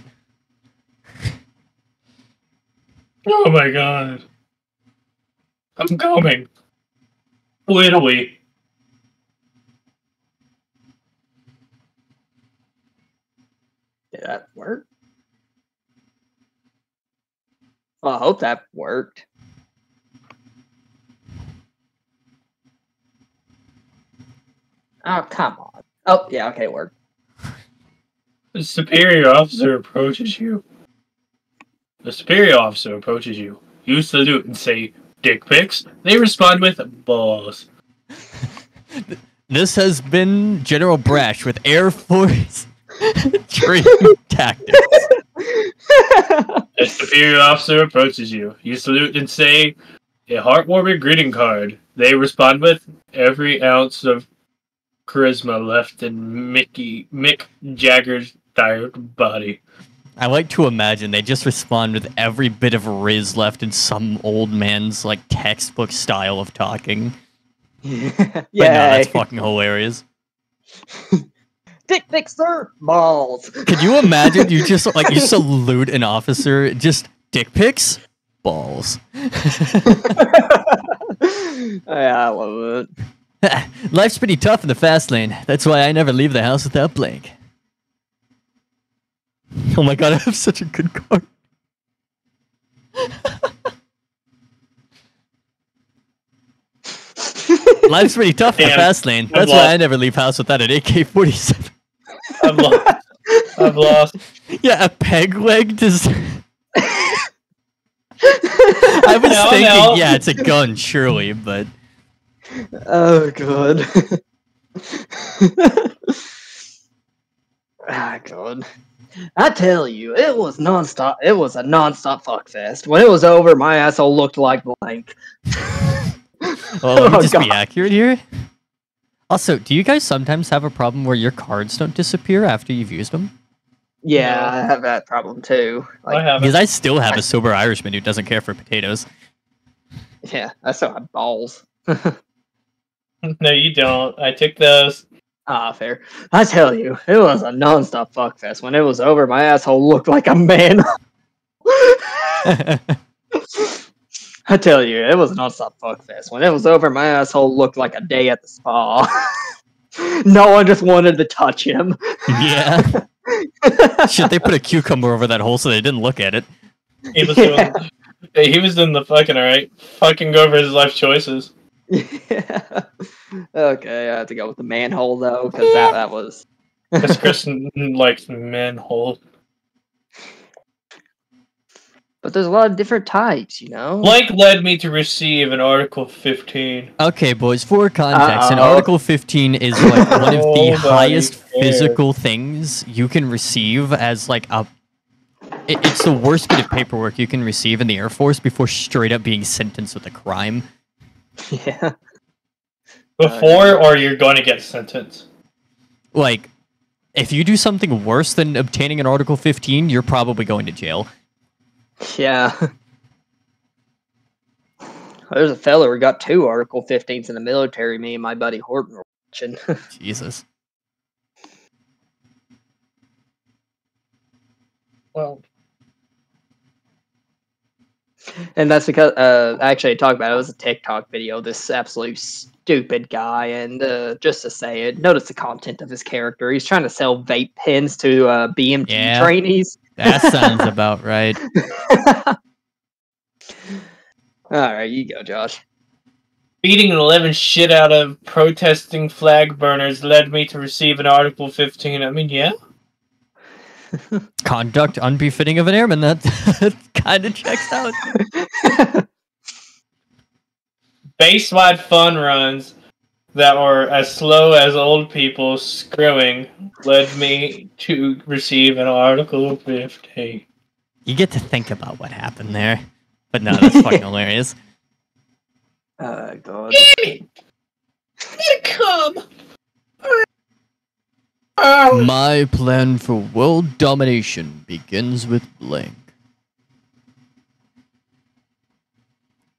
Oh my god. I'm coming. Wait a wee. Did that work? Well, I hope that worked. Oh, come on. Oh, yeah, okay, it worked. The superior officer approaches you. The superior officer approaches you. You salute and say, dick pics. They respond with balls. This has been General Brash with Air Force training tactics. A superior officer approaches you. You salute and say, a heartwarming greeting card. They respond with every ounce of charisma left in Mickey Mick Jagger's tired body. I like to imagine they just respond with every bit of riz left in some old man's like textbook style of talking. But no, that's fucking hilarious. Dick fixer balls. Could you imagine you just like you salute an officer, just dick pics, balls. yeah, I love it. Life's pretty tough in the fast lane. That's why I never leave the house without blank. Oh my god, I have such a good card. Life's pretty tough in the fast lane. That's why. I never leave house without an AK 47. I've lost. I've lost. Yeah, a peg leg does. I was No, thinking, no. yeah, it's a gun, surely, but Oh, god. ah, God. I tell you, it was nonstop. It was a nonstop fuckfest. When it was over, my asshole looked like blank. well, let me Oh, just be accurate here. Also, do you guys sometimes have a problem where your cards don't disappear after you've used them? Yeah, No. I have that problem too. I Like, haven't. Because I still have a sober Irishman who doesn't care for potatoes. yeah, I still have balls. No, you don't. I took those. Ah, fair. I tell you, it was a nonstop fuckfest. When it was over, my asshole looked like a man. I tell you, it was a nonstop fuckfest. When it was over, my asshole looked like a day at the spa. no one just wanted to touch him. yeah. Shit, they put a cucumber over that hole so they didn't look at it. He was Yeah. doing. He was doing the fucking alright. Fucking go over his life choices. Yeah. Okay, I have to go with the manhole though, because that, that was. Because Chris likes manhole. But there's a lot of different types, you know? Blank led me to receive an Article 15. Okay, boys, for context, an Uh-oh. Article 15 is like one of the Nobody highest cares. physical things you can receive as like a. it- It's the worst bit of paperwork you can receive in the Air Force before straight up being sentenced with a crime. yeah. Before, or you're going to get sentenced. Like, if you do something worse than obtaining an Article 15, you're probably going to jail. Yeah. There's a fella who got two Article 15s in the military. Me and my buddy Horton were watching. Jesus. Well, and that's because, uh, actually, I talked about it. It was a TikTok video. This absolute stupid guy. And uh, just to say it, notice the content of his character. He's trying to sell vape pens to uh, BMT Yeah. trainees. That sounds about right. All right, you go, Josh. Beating the living shit out of protesting flag burners led me to receive an Article 15. I mean, yeah. Conduct unbefitting of an airman. That kind of checks out. Base-wide fun runs that were as slow as old people screwing led me to receive an Article 15. You get to think about what happened there. But no, that's fucking hilarious. Oh god. Damn it! Come. Oh, My plan for world domination begins with blank.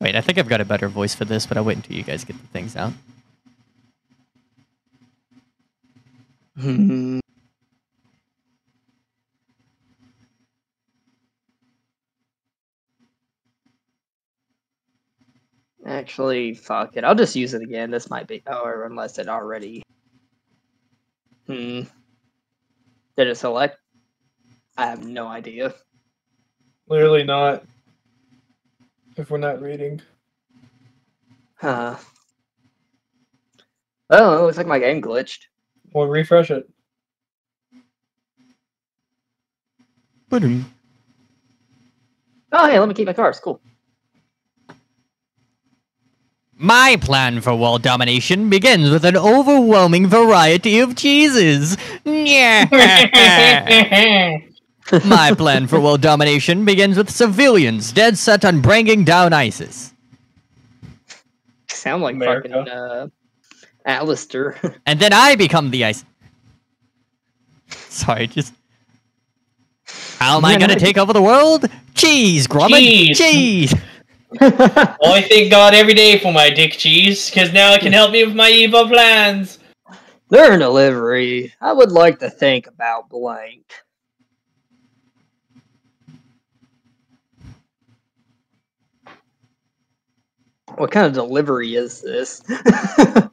Wait, I think I've got a better voice for this, but I'll wait until you guys get the things out. Hmm. Actually, fuck it. I'll just use it again. This might be, oh or unless it already. Hmm. Did it select? I have no idea. Clearly not. If we're not reading. Huh. Oh, it looks like my game glitched. Well, refresh it. Ba-dum. Oh, hey, let me keep my cars. Cool. My plan for world domination begins with an overwhelming variety of cheeses. Yeah. My plan for world domination begins with civilians dead set on bringing down ISIS. Sound like America. fucking uh, Alistair. And then I become the ISIS. Sorry, just. How am I gonna take over the world? Cheese, Grumman. Cheese. Cheese. Well, I thank God every day for my dick cheese, because now it can help me with my evil plans. During delivery, I would like to think about blank. What kind of delivery is this?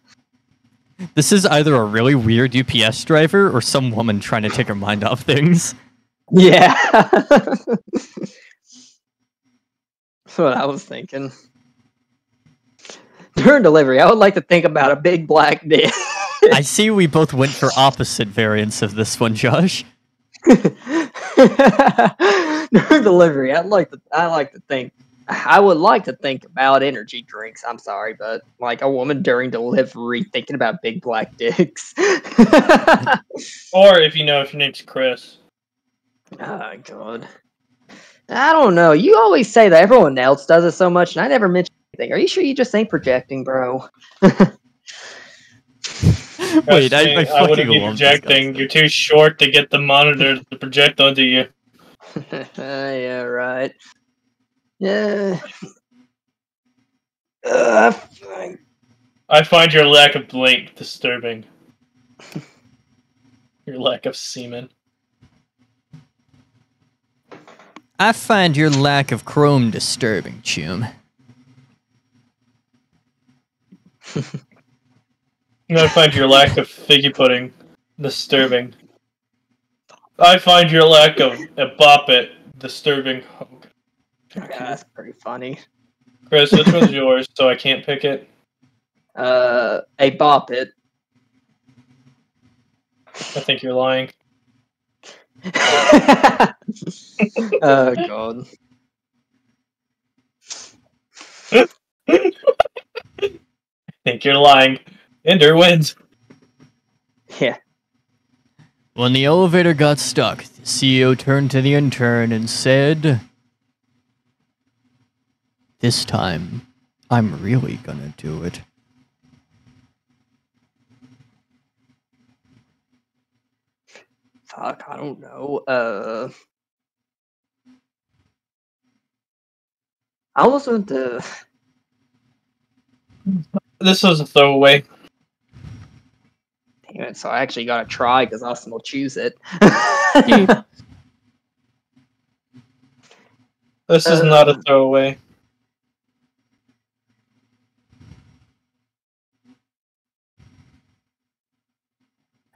This is either a really weird UPS driver or some woman trying to take her mind off things. yeah. That's what I was thinking. During delivery, I would like to think about a big black dick. I see we both went for opposite variants of this one, Josh. During delivery, I'd like to I like to think I would like to think about energy drinks. I'm sorry, but like a woman during delivery thinking about big black dicks. oh Or if you know if your name's Chris. Ah god. I don't know. You always say that everyone else does it so much, and I never mention anything. Are you sure you just ain't projecting, bro? Wait, I, I, I wouldn't be projecting. You're too short to get the monitor to project onto you. yeah, right. Yeah. Uh, fine. I find your lack of blink disturbing. your lack of semen. I find your lack of chrome disturbing, Chum. I find your lack of figgy pudding disturbing. I find your lack of a bop it disturbing. Yeah, that's pretty funny. Chris, which one's yours? So I can't pick it. Uh, a bop it. I think you're lying. oh god. I think you're lying. Ender wins. Yeah. When the elevator got stuck, the CEO turned to the intern and said, This time, I'm really gonna do it. Fuck, I don't know. Uh, I almost went to. This was a throwaway. Damn it! So I actually got to try because Austin will choose it. This is not a Uh. throwaway.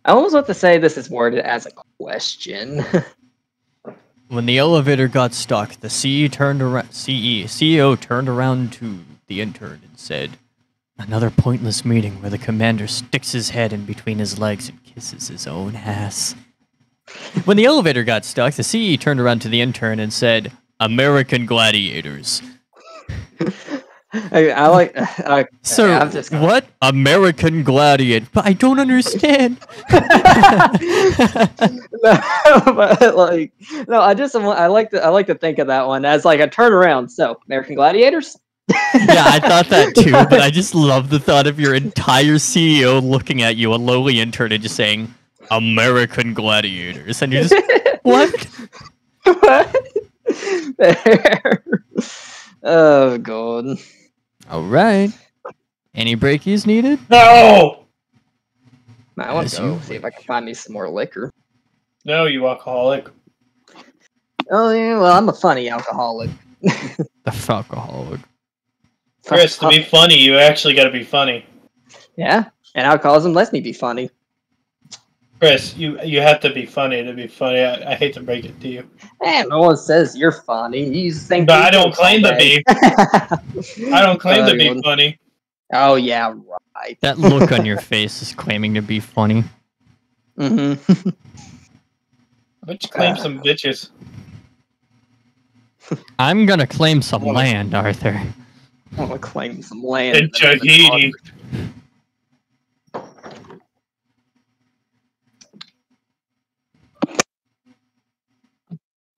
I almost want to say this is worded as a question. When the elevator got stuck, the CE turned around. CE CEO turned around to the intern and said, Another pointless meeting where the commander sticks his head in between his legs and kisses his own ass. When the elevator got stuck, the CE turned around to the intern and said, American gladiators. I, I like. I, Sir, I'm just gonna- what? American gladiator. But I don't understand. no, but like, no, I just I like to I like to think of that one as like a turnaround. So, American Gladiators. yeah, I thought that too, but I just love the thought of your entire CEO looking at you, a lowly intern, and just saying, American gladiators. And you're just, what? what? there. Oh god. All right. Any breakies needed? No! I want As to go you see if I can find me some more liquor. No, you alcoholic. Oh yeah, well I'm a funny alcoholic. The alcoholic. Chris, to be funny, you actually gotta be funny. yeah, and alcoholism lets me be funny. Chris, you you have to be funny to be funny. I, I hate to break it to you. Man, no one says you're funny. You just think. But I don't claim all to day. be. I don't claim Uh, to be you- funny. Oh yeah, right. That look on your face is claiming to be funny. Mm-hmm. But you claim some bitches. I'm gonna claim some land, Arthur. I'm gonna claim some land. In Tahiti.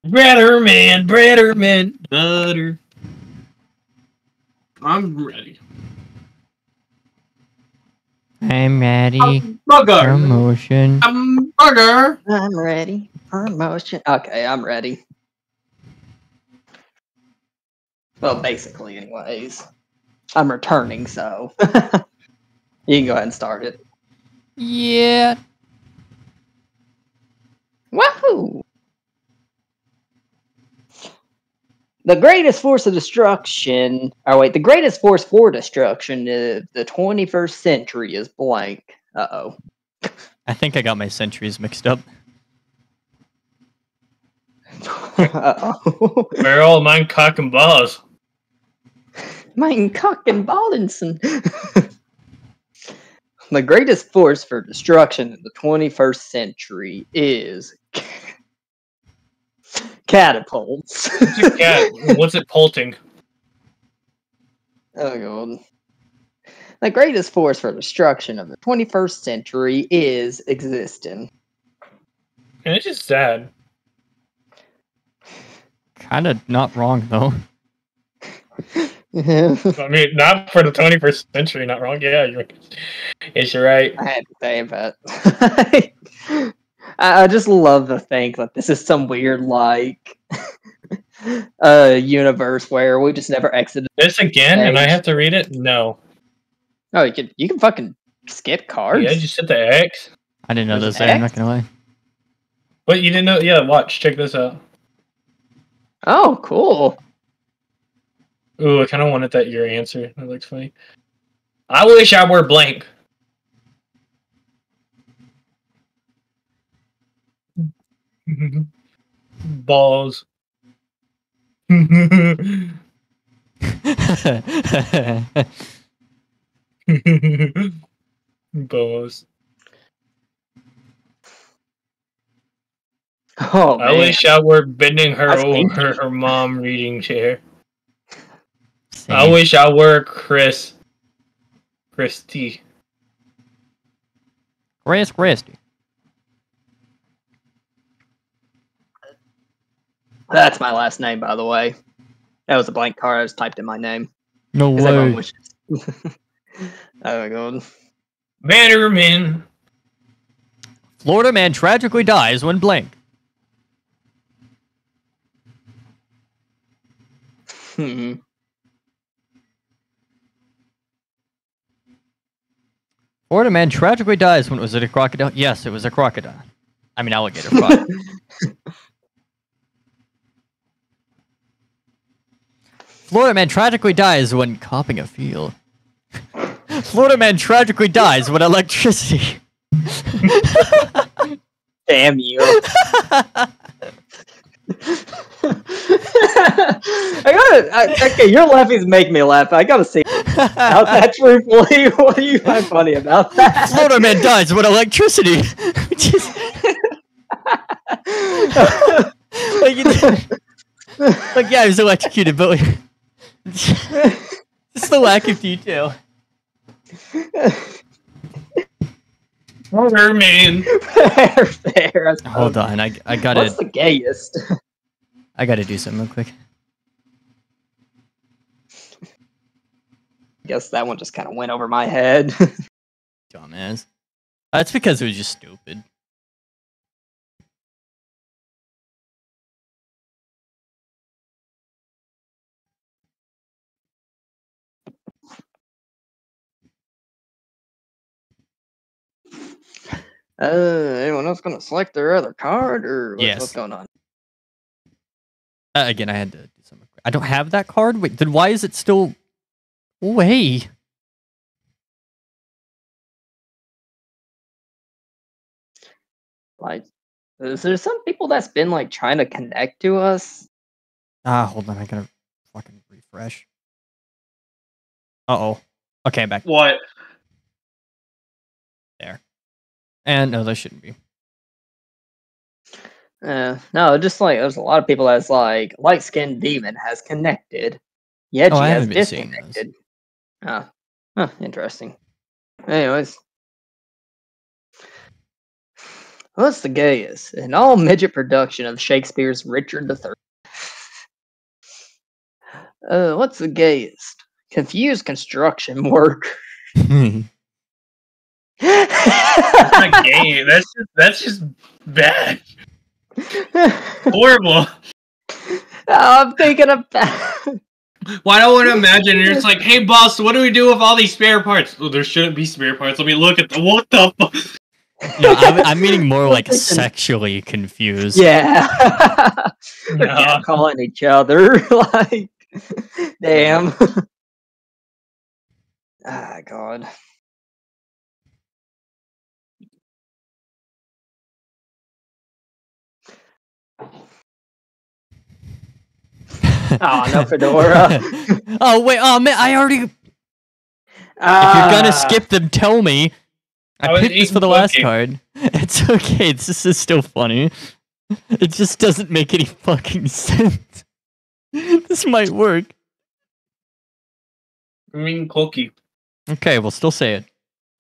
Bretterman, Bretterman, butter. I'm ready. I'm ready. Bugger. Promotion. I'm bugger. I'm ready. Promotion. Okay, I'm ready. Well, basically, anyways. I'm returning, so you can go ahead and start it. Yeah. Wahoo! The greatest force of destruction. Oh wait, the greatest force for destruction of the 21st century is blank. Uh oh. I think I got my centuries mixed up. uh oh. Where are all mine cock and balls? Mein Cock and Ballinson. the greatest force for destruction in the 21st century is catapults. What's a? What's it pulting? oh god. The greatest force for destruction of the 21st century is existing. And it's just sad. Kind of not wrong though. I I mean, not for the 21st century, not wrong. Yeah, you're, yes, you're right. I had to say that. I, I just love to think that this is some weird like uh universe where we just never exited. This again, and I have to read it? No. Oh, you can you can fucking skip cards. Yeah, just hit the X. I didn't know There's this. there, I'm not gonna lie. What, you didn't know? Yeah, watch. Check this out. Oh, cool. Ooh, I kind of wanted that your answer. That looks funny. I wish I were blank. Balls. Balls. Oh, I man. wish I were bending her That's me. over her mom reading chair. I wish I were Chris. Christy. Chris Christie. That's my last name, by the way. That was a blank card. I just typed in my name. No everyone way. wishes. oh my god. Bannerman. Florida man tragically dies when blank. Hmm. Florida man tragically dies when it was it a crocodile? Yes, it was a crocodile. I mean alligator. Fuck. Florida man tragically dies when copping a field. Florida man tragically dies when electricity. Damn you. I gotta. I, okay, your laughies make me laugh. I gotta see about that truthfully. What do you find funny about that? Florida man dies with electricity. Which is like, it- like yeah, he was electrocuted, but like, just the lack of detail. Murder fair, fair. Hold on, I I gotta What's the gayest? I gotta do something real quick. I guess that one just kind of went over my head. Dumbass. That's because it was just stupid. Uh, anyone else gonna select their other card, or what's, Yes. what's going on? Uh, again, I had to do something. I don't have that card. Wait, then why is it still? Way. Like, is there some people that's been like trying to connect to us? Ah, hold on. I gotta fucking refresh. Uh oh. Okay, I'm back. What? And no, that shouldn't be. Uh, no, just like there's a lot of people that's like light skinned demon has connected, yet Oh, she has haven't been seeing disconnected. Ah, huh, interesting. Anyways, what's the gayest? An all midget production of Shakespeare's Richard III. Uh, what's the gayest? Confused construction work. That's not gay. That's just that's just bad. Horrible. I'm thinking of Well, I don't want to imagine. You're just like, hey, boss, what do we do with all these spare parts? Well, there shouldn't be spare parts. Let me look at the. What the fuck? no, I'm, I'm meaning more like sexually confused. Yeah. We're No. calling each other like damn. ah god. Oh no fedora. oh wait, oh man, I already. If Ah, you're gonna skip them, tell me. I I picked this for the last cookie. card. It's okay. This is still funny. It just doesn't make any fucking sense. this might work. I mean, cookie. Okay, we'll still say it.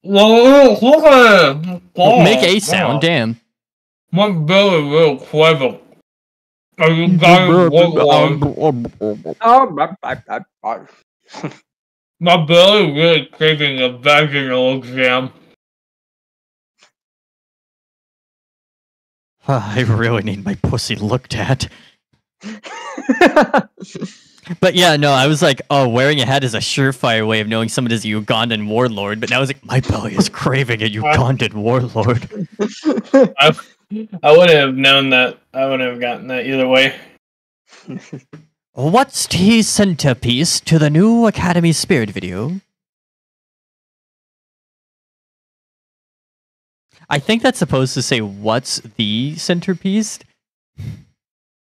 Whoa, cookie. Well, make a sound. Damn. My belly real clever. My belly really craving a vaginal exam. I really need my pussy looked at. But yeah, no, I was like, oh, wearing a hat is a surefire way of knowing someone is a Ugandan warlord. But now I was like, my belly is craving a Ugandan warlord. I, I wouldn't have known that. I wouldn't have gotten that either way. What's the centerpiece to the new Academy Spirit video? I think that's supposed to say, what's the centerpiece?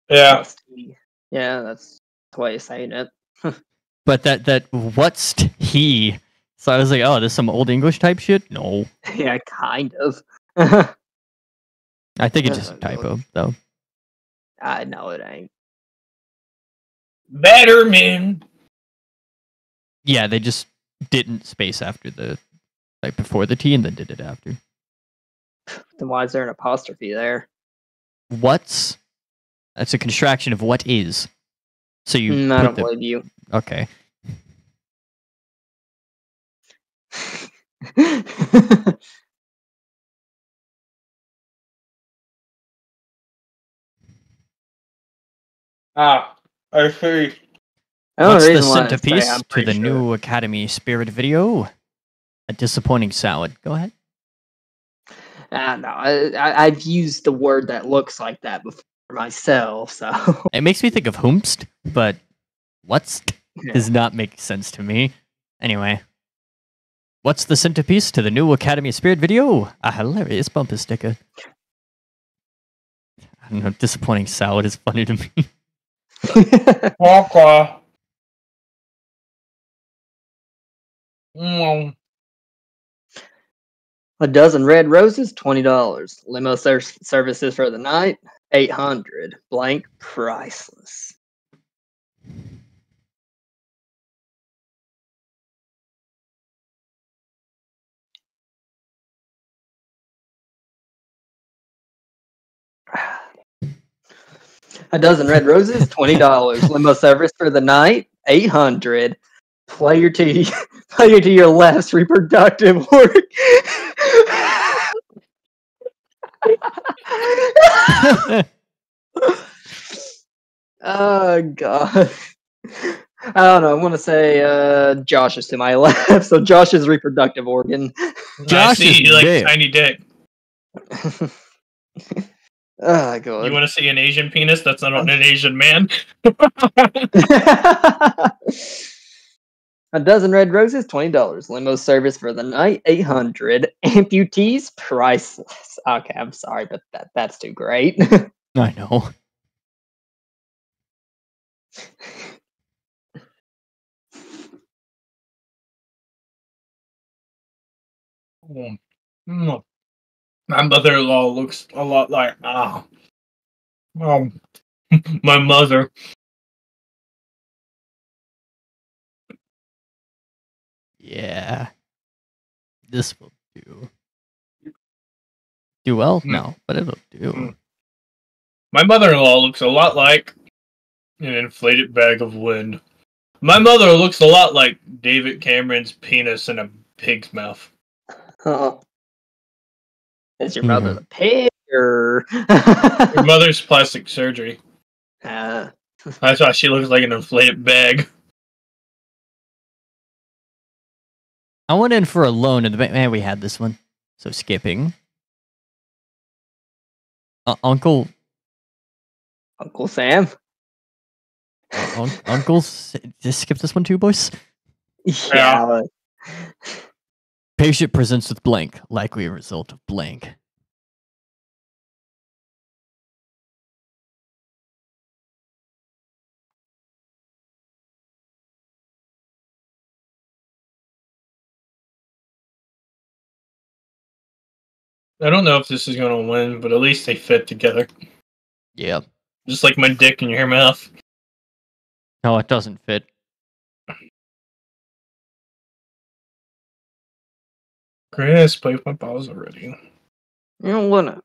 Yeah. yeah, that's the way of saying it. But that, that, what's he? So I was like, oh, this some old English type shit? No. yeah, kind of. I think it's just a Uh, typo, though. I know it ain't. Better man. Yeah, they just didn't space after the, like before the T and then did it after. Then why is there an apostrophe there? What's? That's a contraction of what is. So you Mm, I don't the- believe you. okay. Ah, I see. The What's the reason why I say centerpiece I'm to the sure- new Academy Spirit video? A disappointing salad. Go ahead. Ah, no, I, I, I've used the word that looks like that before myself, so It makes me think of Hoomst, but what's does not make sense to me. Anyway, what's the centerpiece to the new Academy Spirit video? A hilarious bumper sticker. I don't know. Disappointing salad is funny to me. Mm. A dozen red roses, twenty dollars. Limo ser- services for the night, eight hundred. Blank, priceless. A dozen red roses, twenty dollars. Limo service for the night, eight hundred. Player to player to your left's reproductive work. oh god. I don't know. I'm gonna say uh, Josh is to my left, so Josh's reproductive organ. I Josh see is you like big. tiny dick. Oh god. You want to see an Asian penis? That's not an Asian man. A dozen red roses, twenty dollars. Limo service for the night, eight hundred. Amputees, priceless. Okay, I'm sorry, but that that's too great. I know. Mm. My mother-in-law looks a lot like ah, um, my mother. Yeah. This will do. Do well? Hmm. No, but it'll do. Hmm. My mother-in-law looks a lot like an inflated bag of wind. My mother looks a lot like David Cameron's penis in a pig's mouth. Uh, is your mother the pig or? Her mother's plastic surgery. uh, That's why she looks like an inflated bag. I went in for a loan, and the man we had this one. So skipping. Uh, Uncle, Uncle Sam. un- uncles, just skip this one too, boys. Yeah. Patient presents with blank, likely a result of blank. I don't know if this is gonna win, but at least they fit together. Yeah. Just like my dick in your mouth. No, it doesn't fit. Chris, play with my balls already. You don't wanna.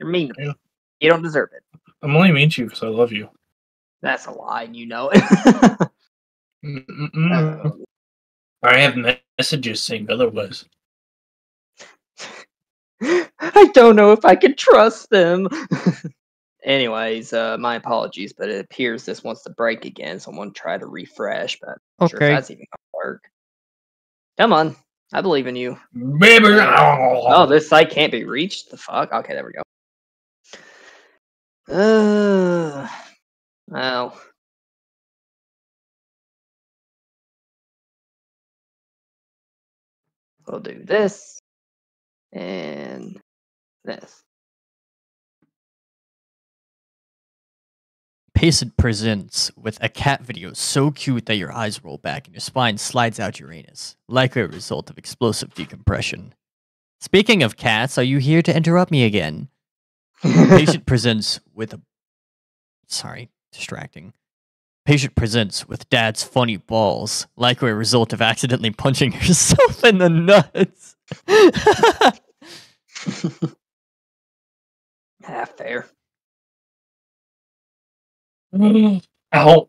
You're mean. to me. Yeah. You don't deserve it. I'm only mean to you because I love you. That's a lie, and you know it. Uh, I have messages saying otherwise. I don't know if I can trust them. Anyways, uh, my apologies, but it appears this wants to break again. Someone try to refresh, but I'm sure if Okay. that's even gonna work. Come on, I believe in you. Baby, Oh, this site can't be reached. The fuck? Okay, there we go. Uh, well. We'll do this and this. Paced presents with a cat video so cute that your eyes roll back and your spine slides out your anus, likely a result of explosive decompression. Speaking of cats, are you here to interrupt me again? Patient presents with a. Sorry, distracting. Patient presents with dad's funny balls, likely a result of accidentally punching herself in the nuts. Half fair. Ow.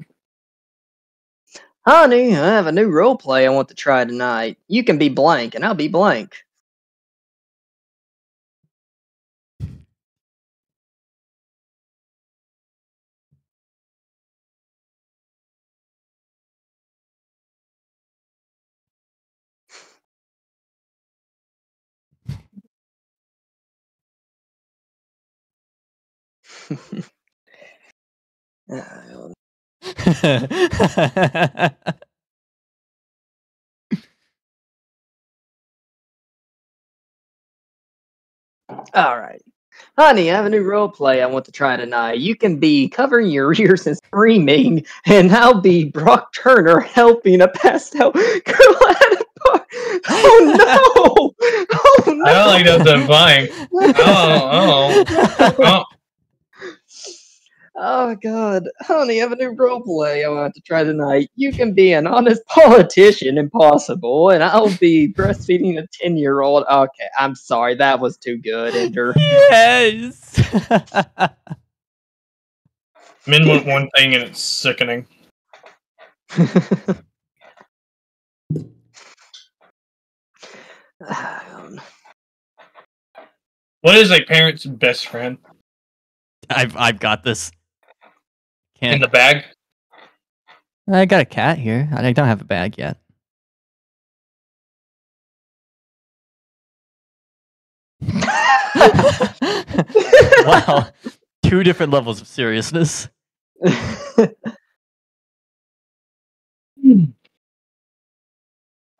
Honey, I have a new role play I want to try tonight. You can be blank, and I'll be blank. Uh, All right. Honey, I have a new role play I want to try tonight. You can be covering your ears and screaming, and I'll be Brock Turner helping a out girl at a bar. Oh no! Oh no! I don't like that divine. Oh, oh, oh. Oh god, honey, I have a new role play I want to try tonight. You can be an honest politician, impossible, and I'll be breastfeeding a ten-year-old. Okay, I'm sorry, that was too good, Ender. yes. Men want one thing and it's sickening. What is a parent's best friend? I've I've got this. In Can't. the bag? I got a cat here. I don't have a bag yet. wow, two different levels of seriousness.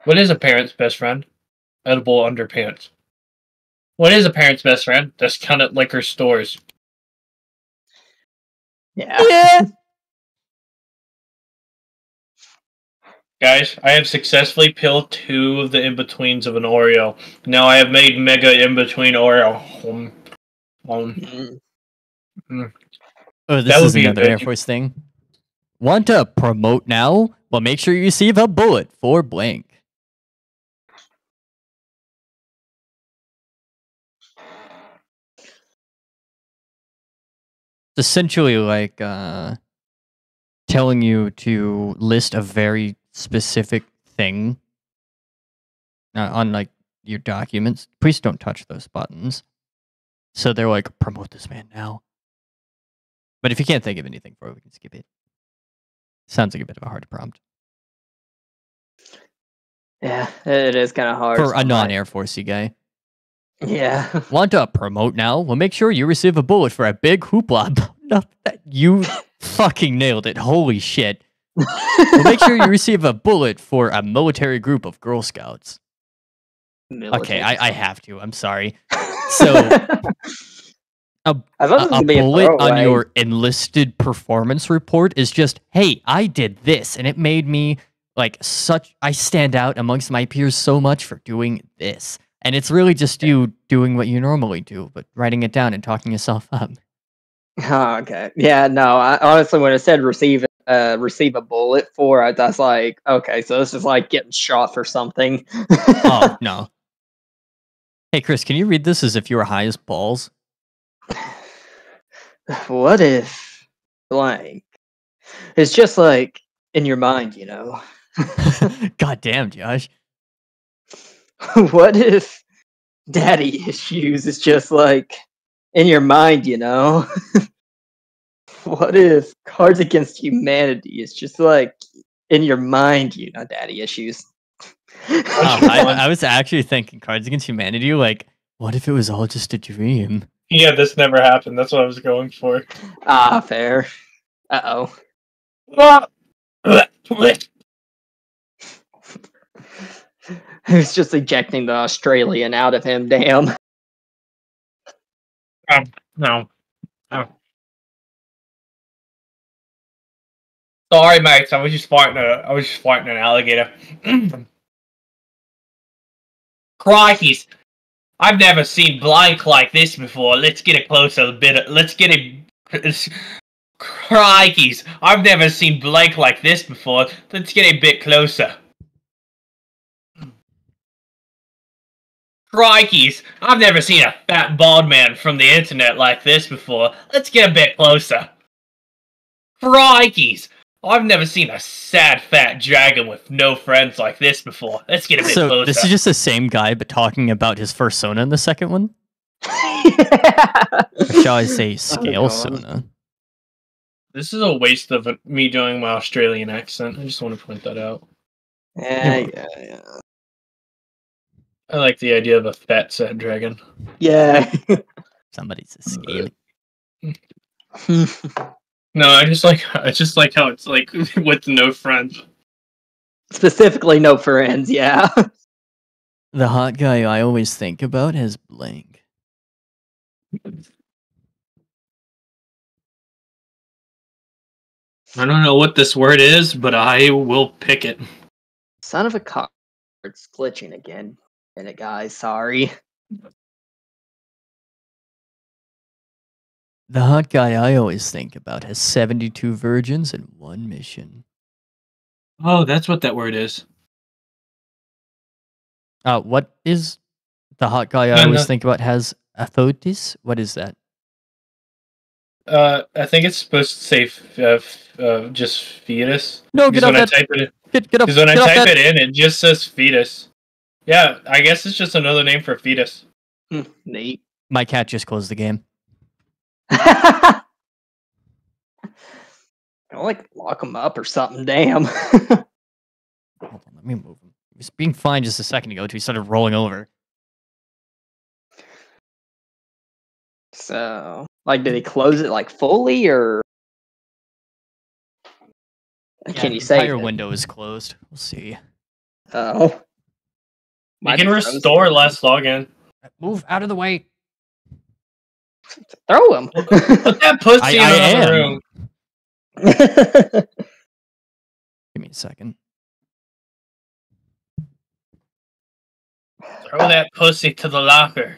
What is a parent's best friend? Edible underpants. What is a parent's best friend? Discounted liquor stores. Yeah. Yeah. Guys, I have successfully peeled two of the in-betweens of an Oreo. Now I have made mega in-between Oreo. Um, um, Mm. Oh, this That would is be another Air Force thing. Want to promote now? Well, make sure you receive a bullet for blank. It's essentially like uh, telling you to list a very specific thing uh, on like your documents. Please don't touch those buttons. So they're like, promote this man now. But if you can't think of anything for it, we can skip it. Sounds like a bit of a hard prompt Yeah, it is kind of hard. for a non-Air Forcey guy. Yeah. Want to promote now? Well, make sure you receive a bullet for a big hoopla. You fucking nailed it. Holy shit. Well, make sure you receive a bullet for a military group of Girl Scouts. Okay, I, I have to. I'm sorry. So, A, a would a bullet on your enlisted performance report is just, hey, I did this, and it made me like such. I stand out amongst my peers so much for doing this, and it's really just you doing what you normally do, but writing it down and talking yourself up. Oh, okay. Yeah, no. I, honestly, when I said receive uh receive a bullet for it, that's like okay. So this is like getting shot for something. Oh no. Hey Chris, can you read this as if you were high as balls? what if blank? It's just like in your mind, you know. God damn, Josh. what if daddy issues is just like in your mind, you know? what if Cards Against Humanity is just like in your mind, you know, daddy issues? Oh, I, I was actually thinking Cards Against Humanity. Like, what if it was all just a dream? Yeah, this never happened. That's what I was going for. ah, fair. Uh oh. Who's just ejecting the Australian out of him? Damn. Um, no. Oh. Sorry, mates. I was just fighting a. I was just fighting an alligator. Crikeys! I've never seen blank like this before. Let's get a closer bit. Let's get a. Crikeys! I've never seen blank like this before. Let's get a bit closer. Crikeys! I've never seen a fat bald man from the internet like this before. Let's get a bit closer. Crikeys! I've never seen a sad fat dragon with no friends like this before. Let's get a bit So closer. this is just the same guy, but talking about his fursona in the second one. Or shall I say oh scale God. Sona? This is a waste of me doing my Australian accent. I just want to point that out. yeah, yeah, yeah. I like the idea of a fat sad dragon. Yeah. Somebody's a scaly. no, I just like I just like how it's like with no friends. Specifically, no friends. Yeah. The hot guy I always think about is Blank. I don't know what this word is, but I will pick it. Son of a cock. It's glitching again. And it, guys. Sorry. The hot guy I always think about has 72 virgins and one mission. Oh, that's what that word is. Uh, what is the hot guy I No, always no. think about has Athotis? What is that? Uh, I think it's supposed to say f- uh, f- uh, just fetus. No, get Because off that. type it, Get, get up. because when I get type that. it in, it just says fetus. Yeah, I guess it's just another name for fetus. Hmm, Neat. My cat just closed the game. I like lock him up or something. Damn. Hold on, let me move him. He was being fine just a second ago until he started rolling over. so, like, did he close it like fully or? Yeah, Can you the say? entire window is closed. We'll see. Oh. You can restore last login. Move out of the way. Throw him. Put that pussy I- I in another am. room. Give me a second. Throw that pussy to the locker.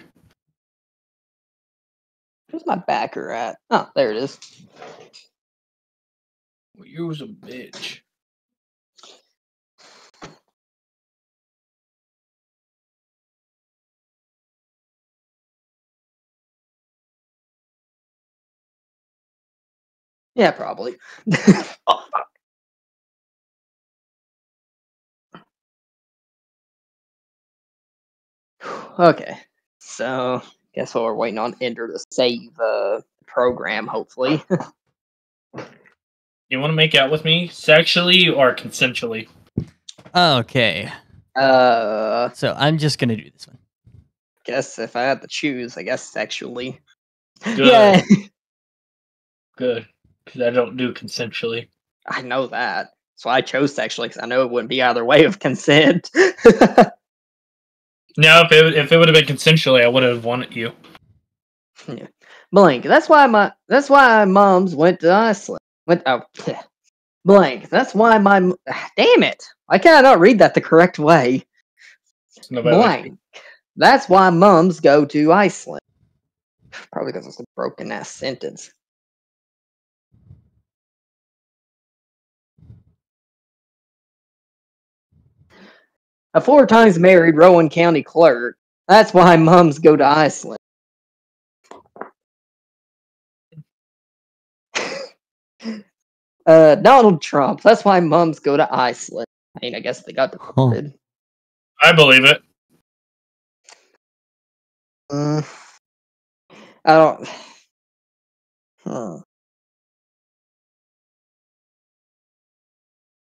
Where's my backer at? Oh, there it is. Well, you was a bitch. Yeah, probably. oh, fuck. Okay, so guess what we're waiting on Ender to save uh, the program, hopefully. You want to make out with me sexually or consensually? Okay, uh, so I'm just gonna do this one. guess if I had to choose, I guess sexually. Good. Yeah, Good. Because I don't do consensually. I know that. That's why I chose sexually, because I know it wouldn't be either way of consent. No, if it if it would have been consensually, I would have wanted you. Blank. That's why my that's why moms went to Iceland. Went oh blank. That's why my ah, damn it. Why can I not read that the correct way? Nobody Blank. That's why mums go to Iceland. Probably because it's a broken ass sentence. A four times married Rowan County clerk. That's why mums go to Iceland. uh, Donald Trump. That's why mums go to Iceland. I mean, I guess they got deported. I believe it. Mm, I don't. Hmm.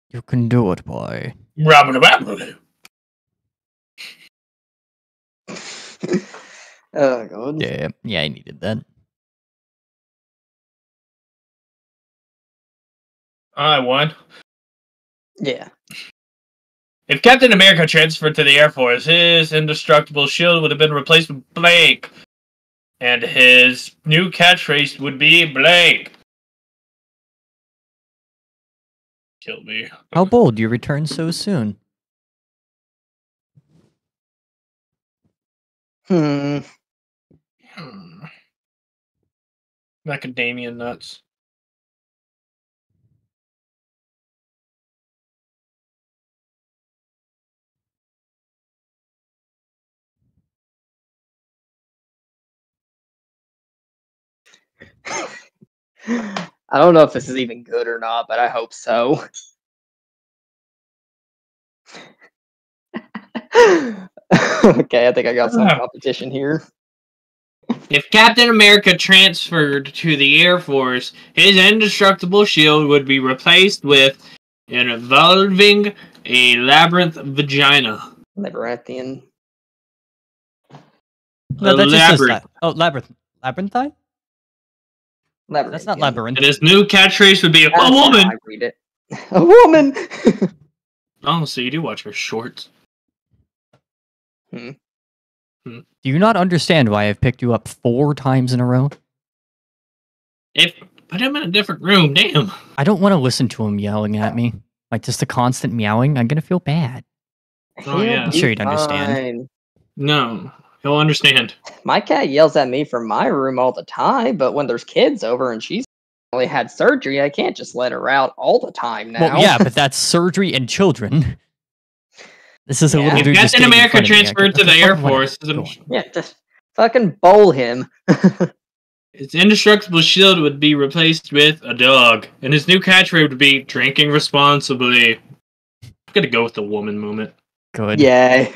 You can do it, boy. Robert Robert. Oh god. Yeah, yeah, I needed that. I won. Yeah. If Captain America transferred to the Air Force, his indestructible shield would have been replaced with blank. And his new catchphrase would be blank. Kill me. How bold you return so soon. Hmm. Hmm. Macadamia nuts. I don't know if this is even good or not, but I hope so. okay, I think I got some Ah. competition here. If Captain America transferred to the Air Force, his indestructible shield would be replaced with an involving a labyrinth vagina. Labyrinthian. No, A that labyrinth. la- oh, labyrinth. Labyrinthine? Labyrinthian. That's not labyrinth. And his new catchphrase would be That's a woman. I read it. A woman. Oh, so you do watch her shorts. Hmm. Hmm. Do you not understand why I've picked you up four times in a row? If put I'm in a different room. Damn. I don't want to listen to him yelling at me. Like just the constant meowing. I'm gonna feel bad. Oh, He'll yeah. be Sure you'd understand. fine. No, he'll understand. My cat yells at me from my room all the time, but when there's kids over and she's only had surgery, I can't just let her out all the time now. Well, yeah, but that's surgery and children. This is a Yeah. little If dude Captain America front of me. I transferred to the okay, Air. Force. Go on. Yeah, just fucking bowl him. His indestructible shield would be replaced with a dog, and his new catchphrase would be "drinking responsibly." I'm gonna go with the woman moment. Good. yeah.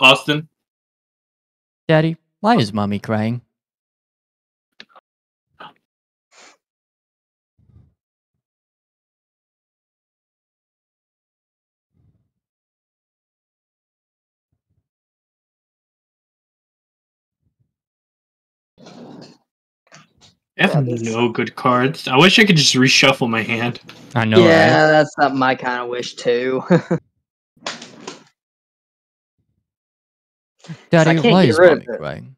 Austin, Daddy, why is mommy crying? I have Yeah, no good cards. I wish I could just reshuffle my hand. I know, yeah, right? that's something I kind of wish too. Daddy, can't why is rid of mommy crying?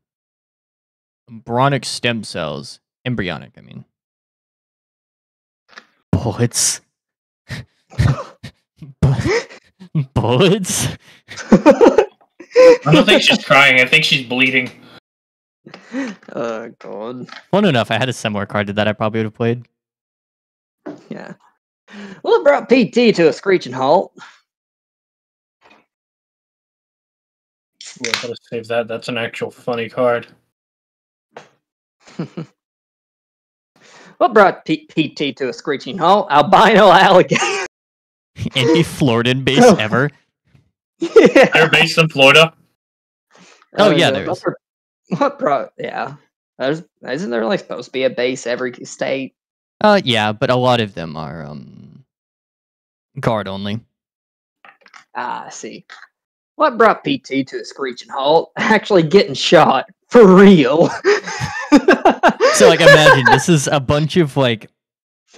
Embryonic stem cells. Embryonic, I mean. Bullets. Bu- Bullets? I don't think she's crying. I think she's bleeding. oh god. Fun enough, I had a similar card to that I probably would have played. Yeah. Well, it brought PT to a screeching halt. Yeah, gotta save that. That's an actual funny card. What brought P- PT to a screeching halt? Albino alligator. Any Floridan base Oh. ever? They're based in Florida. Oh, yeah, Uh, there what is. br- What brought? Yeah. There's, isn't there like supposed to be a base every state? Uh, yeah, but a lot of them are um guard only. Ah, I see. What brought PT to a screeching halt? Actually getting shot. For real. So like imagine this is a bunch of like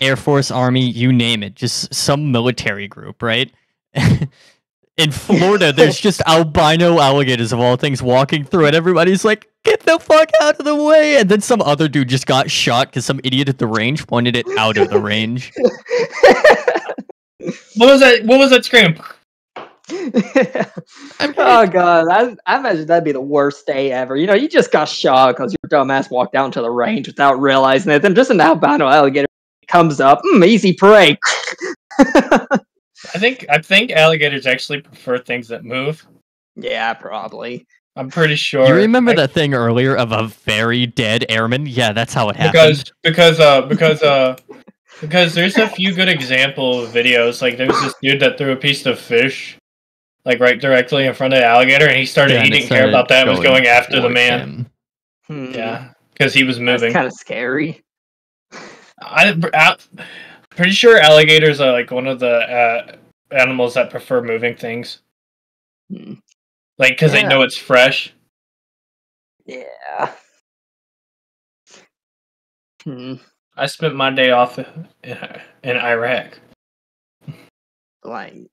Air Force, Army, you name it, just some military group, right? In Florida, there's just albino alligators of all things walking through it. Everybody's like, get the fuck out of the way. And then some other dude just got shot because some idiot at the range pointed it out of the range. What was that? What was that scream? oh god, I, I imagine that'd be the worst day ever. You know, you just got shot because your dumbass walked out into the range without realizing it. Then just an albino alligator comes up, mm, easy prey. I think I think alligators actually prefer things that move. yeah, probably. I'm pretty sure. You remember I- that thing earlier of a very dead airman? Yeah, that's how it happened. because because uh because uh because there's a few good example videos. Like there's this dude that threw a piece of fish like right directly in front of the alligator, and he started. Yeah, he and it didn't care about that. and Was going after the man. Hmm, Yeah, because he was that's moving. kind of scary. I, I pretty sure alligators are like one of the uh, animals that prefer moving things. Hmm. Like because they know it's fresh. Yeah. Hmm. I spent my day off in, in Iraq. Blank.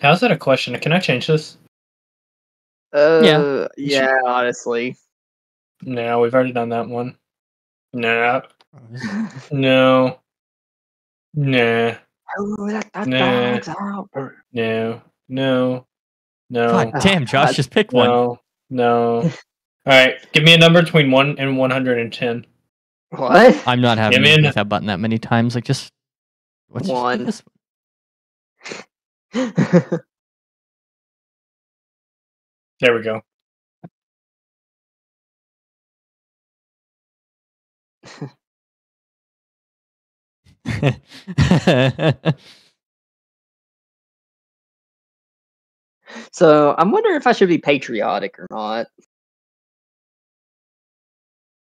How's that a question? Can I change this? Uh, yeah. honestly. No, we've already done that one. No, no, nah, Oh, let the Nah. dogs out. no, no, no, God damn, Josh, God. just pick one. no, no. All right, give me a number between one and one hundred and ten. What? I'm not having me to hit that button that many times. Like just let's just do One. There we go. so I'm wondering if I should be patriotic or not.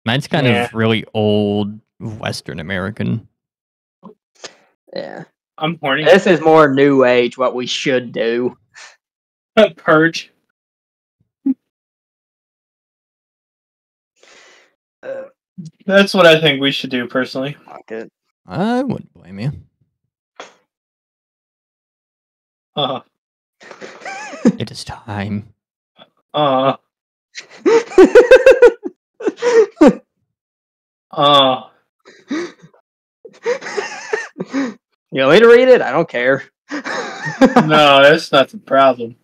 Mine's kind Yeah. of really old Western American. Yeah. I'm horny. This is more new age, what we should do. Purge. Uh, That's what I think we should do personally. fuck it. I wouldn't blame you. Uh, It is time. uh, Oh, you want me to read it? I don't care. no, that's not the problem.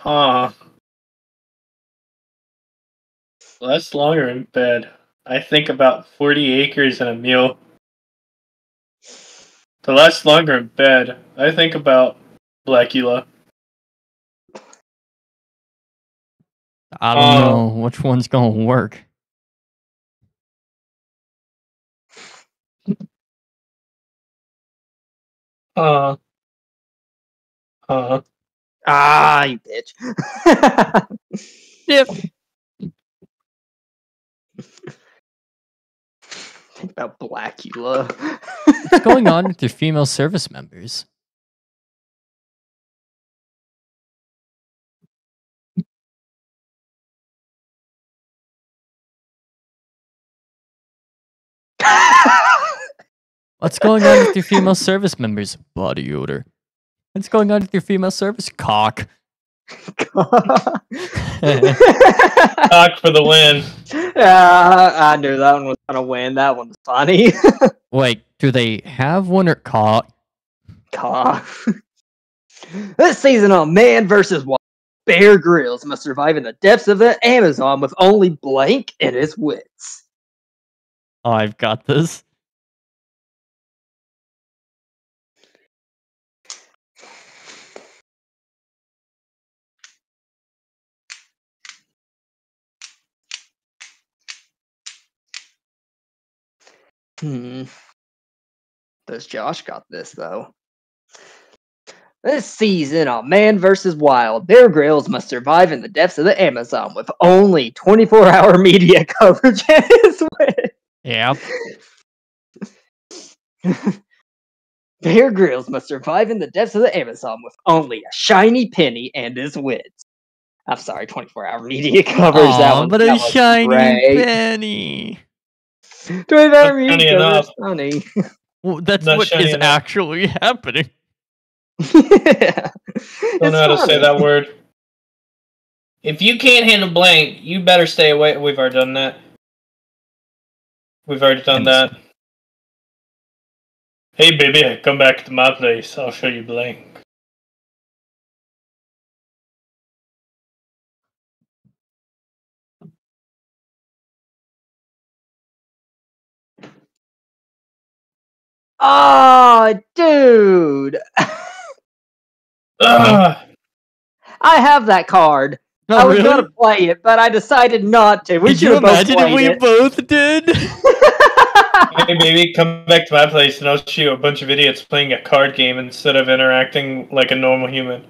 Huh. Less longer in bed. I think about 40 acres and a meal. To last longer in bed, I think about Blackula. I don't Oh. know which one's gonna work. Huh. Huh. ah, you bitch. Yep. Think about Blackula. What's going on with your female service members? What's going on with your female service members? Body odor. What's going on with your female service? Cock. Cock for the win. Yeah, I knew that one was gonna win. That one's funny. Wait, do they have one or cock? Cock. this season on Man vs. Wild, Bear Grylls must survive in the depths of the Amazon with only blank and his wits. I've got this. Hmm. Does Josh got this though? This season on Man vs. Wild, Bear Grylls must survive in the depths of the Amazon with only 24 hour media coverage in his wits. Yep. Bear Grylls must survive in the depths of the Amazon with only a shiny penny and his wits. I'm sorry, 24 hour media coverage. that one, but that a shiny great. penny. 24 hour That's media funny coverage. enough. Funny. Well, that's Not what shiny is enough. actually happening. yeah. Don't know how to say that word. If you can't handle blank, you better stay away. We've already done that. We've already done that. Hey, baby, come back to my place. I'll show you blank. Oh, dude. Ugh. I have that card. Oh, I was really? gonna play it, but I decided not to. We Did should you have both imagine if we it. both did? hey, baby, come back to my place and I'll show you a bunch of idiots playing a card game instead of interacting like a normal human.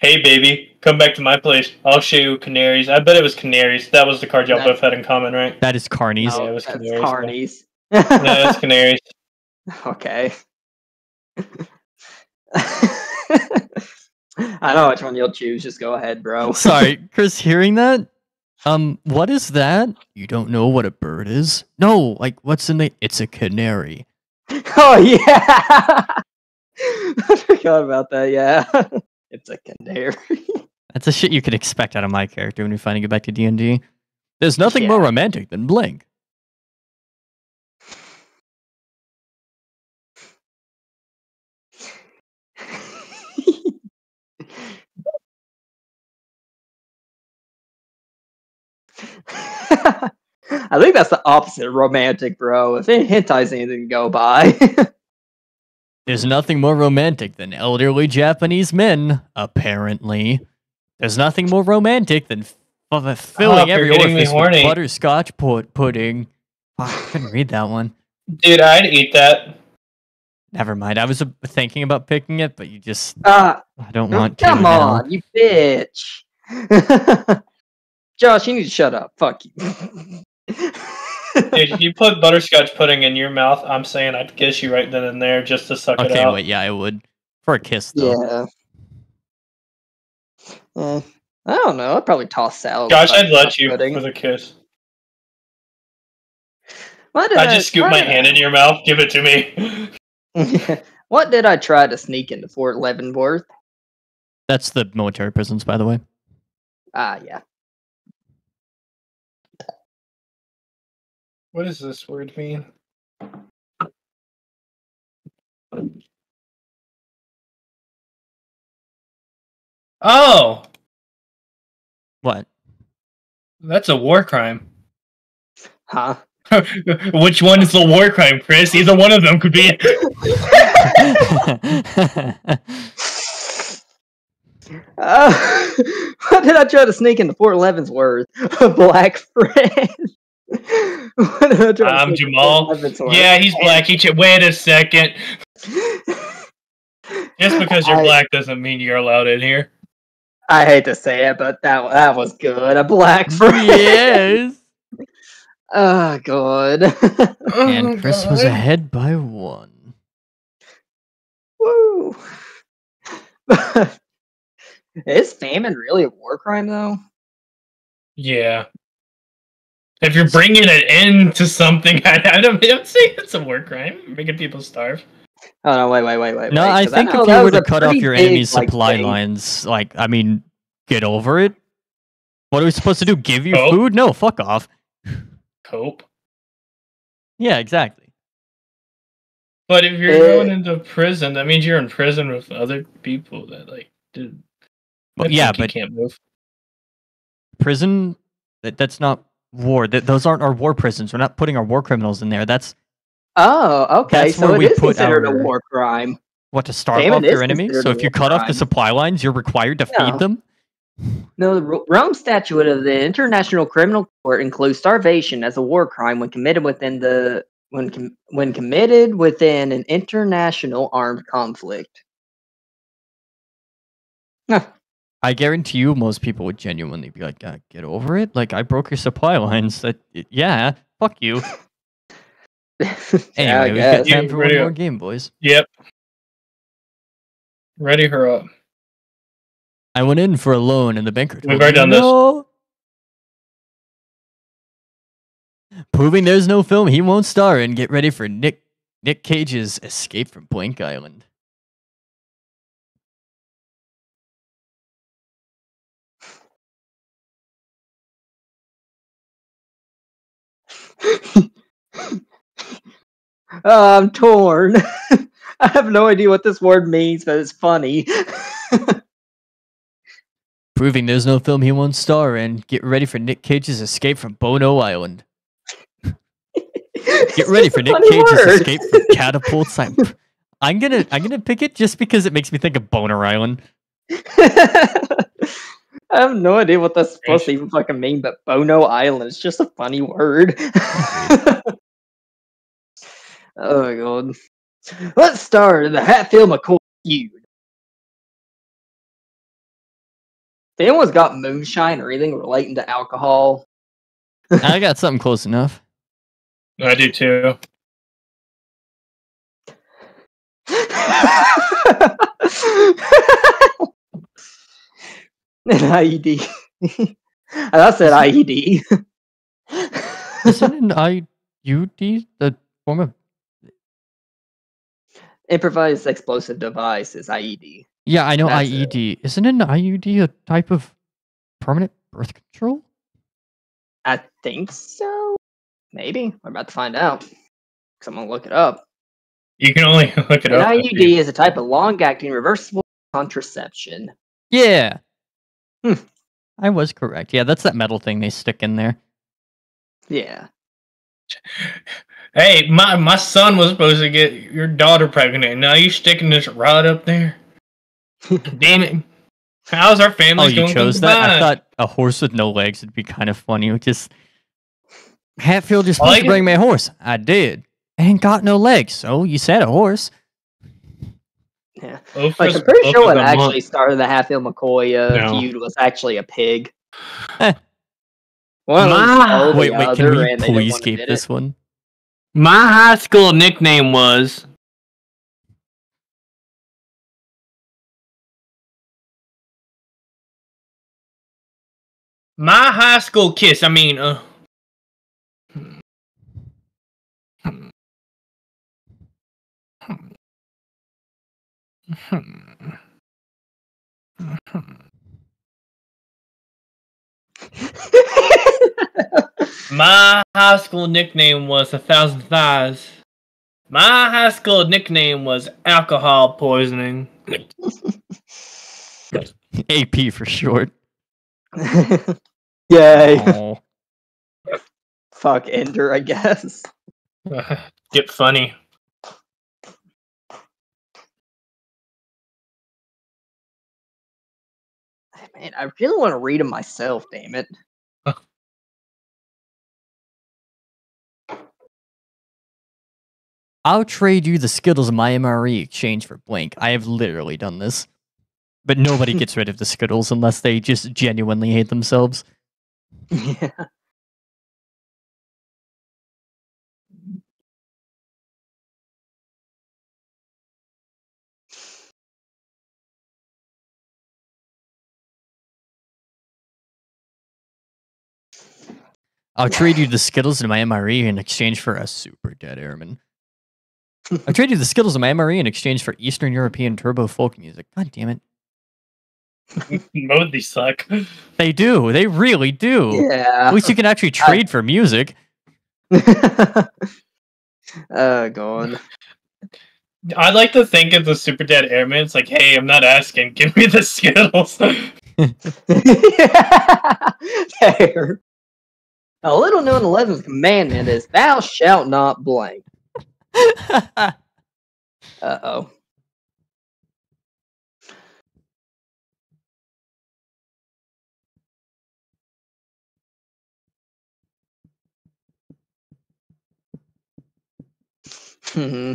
Hey, baby, come back to my place. I'll show you canaries. I bet it was canaries. That was the card y'all That- both had in common, right? that is carnies. Yeah, it was that's canaries, carnies. No, it's canaries. okay. I know which one you'll choose. Just go ahead, bro. Sorry, Chris, hearing that? Um, what is that? You don't know what a bird is? No, like what's in the It's a canary. oh yeah. I forgot about that. Yeah, it's a canary. That's the shit you could expect out of my character when we finally get back to D&D. There's nothing more romantic than Blink. I think that's the opposite of romantic, bro. If any hentai's anything to go by. There's nothing more romantic than elderly Japanese men, apparently. There's nothing more romantic than f- f- filling you're every getting orifice with butterscotch pu- pudding. Fuck, I couldn't read that one. Dude, I'd eat that. Never mind. I was uh, thinking about picking it, but you just uh, I don't oh, want to. come now. on, you bitch. Josh, you need to shut up. Fuck you. Dude, if you put butterscotch pudding in your mouth, I'm saying I'd kiss you right then and there just to suck it out. Okay, wait, yeah, I would. For a kiss though. yeah. I don't know. I'd probably toss salad. Gosh, I'd let butterscotch you pudding. for the kiss. What did I just scoop my did hand in your mouth, give it to me. What did I try to sneak into Fort Leavenworth? That's the military prisons, by the way. Ah, yeah. What does this word mean? Oh, What? that's a war crime. Huh? Which one is the war crime, Chris? Either one of them could be. Uh, what did I try to sneak into Fort Leavenworth? A black friend. What did I try to I'm Jamal. Fort Leavenworth? Yeah, he's black. He ch- wait a second. Just because you're I- black doesn't mean you're allowed in here. I hate to say it, but that that was good. A black friend. yes. Oh god. And oh, Chris was ahead by one. Woo. Is famine really a war crime though? Yeah. If you're bringing an end to something, I, I don't I'm saying it's a war crime. Making people starve. Oh no! Wait, wait, wait, wait. No, wait, I 'cause think know if that you were to cut off your big, enemy's like, supply thing. lines, like, I mean, get over it. What are we supposed to do? Give you Oh. food? No, fuck off. Cope. Yeah, exactly. But if you're Eh. going into prison, that means you're in prison with other people that like did. Well, yeah, monkey but can't move. prison, that, that's not war. That, those aren't our war prisons. We're not putting our war criminals in there. That's Oh, okay. That's so where we is put considered our- a war crime. what to starve off your enemy. So if you cut off the supply lines, you're required to No. feed them. No, the Rome Statute of the International Criminal Court includes starvation as a war crime when committed within the when com- when committed within an international armed conflict. I guarantee you, most people would genuinely be like, uh, "Get over it." Like I broke your supply lines. That yeah, fuck you. yeah, I Anyway, we've got time Yeah, for one radio. more game, boys. Yep. Ready her up. I went in for a loan, and the banker told We've me already done this. no. Proving there's no film he won't star in. Get ready for Nick Nick Cage's Escape from Blank Island. Oh, I'm torn. I have no idea what this word means, but it's funny. Proving there's no film he won't star in. Get ready for Nick Cage's Escape from Bono Island. Get ready for Nick Cage's Escape from Catapults. I'm, I'm gonna I'm gonna pick it just because it makes me think of Boner Island. I have no idea what that's supposed to even fucking mean, but Bono Island is just a funny word. oh my god. Let's start the Hatfield McCoy feud. If anyone's got moonshine or anything relating to alcohol, I got something close enough. I do too. An IED. And I said E IED. Isn't an IUD the form of Improvised explosive device is IED. Yeah, I know That's. IED. Isn't an IUD a type of permanent birth control? I think so. Maybe. We're about to find out. Someone look it up. You can only look it An up. if IUD is a type of long-acting reversible contraception. Yeah. Hmm. I was correct. Yeah, that's that metal thing they stick in there. Yeah. Hey, my my son was supposed to get your daughter pregnant. and Now you sticking this rod up there? Damn it! How's our family Oh, you going chose that? I thought a horse with no legs would be kind of funny. Just Hatfield, you're supposed like to it. bring me a horse. I did. I Ain't got no legs, so you said a horse. Yeah. Both Like, I'm pretty sure what actually month. started the Hatfield McCoy uh, No. feud was actually a pig. Eh. One of them Ma- stole the Wait, wait, can we and they didn't please wanna keep this it. one? My high school nickname was. My high school kiss. I mean, uh. My high school nickname was a thousand thighs. My high school nickname was alcohol poisoning. AP for short. Yay. Aw. Fuck Ender, I guess. Get funny. Man, I really want to read them myself, damn it. I'll trade you the Skittles in my MRE exchange for blank. I have literally done this. But nobody gets rid of the Skittles unless they just genuinely hate themselves. Yeah. I'll trade you the Skittles in my MRE in exchange for a super dead airman. I'll trade you the Skittles in my MRE in exchange for Eastern European turbo folk music. God damn it. Both these suck. They do. They really do. Yeah. At least you can actually trade for music. uh, God. I'd like to think of the super dead airman. It's like, hey, I'm not asking. Give me the Skittles. Fair. A little known 11th commandment is thou shalt not blank. Uh oh. Hmm.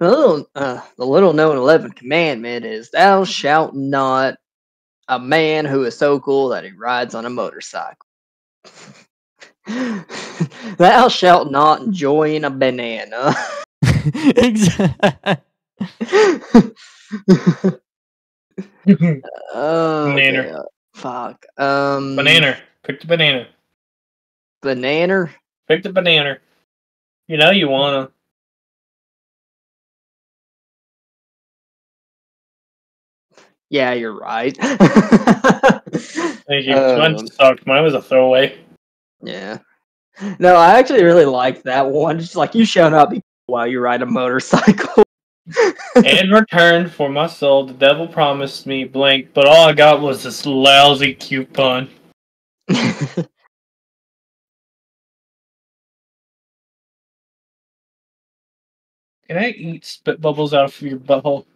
The little, uh, the little known 11th commandment is thou shalt not a man who is so cool that he rides on a motorcycle. thou shalt not join a banana. Oh, Banana. yeah. Fuck. Um, banana. Pick the banana. Banana. Pick the banana. You know you wanna. Yeah, you're right. Thank you. Mine Um, sucked. Mine was a throwaway. yeah. No, I actually really like that one. Just like you shall up while you ride a motorcycle. In return for my soul, the devil promised me blank, but all I got was this lousy coupon. Can I eat spit bubbles out of your butthole?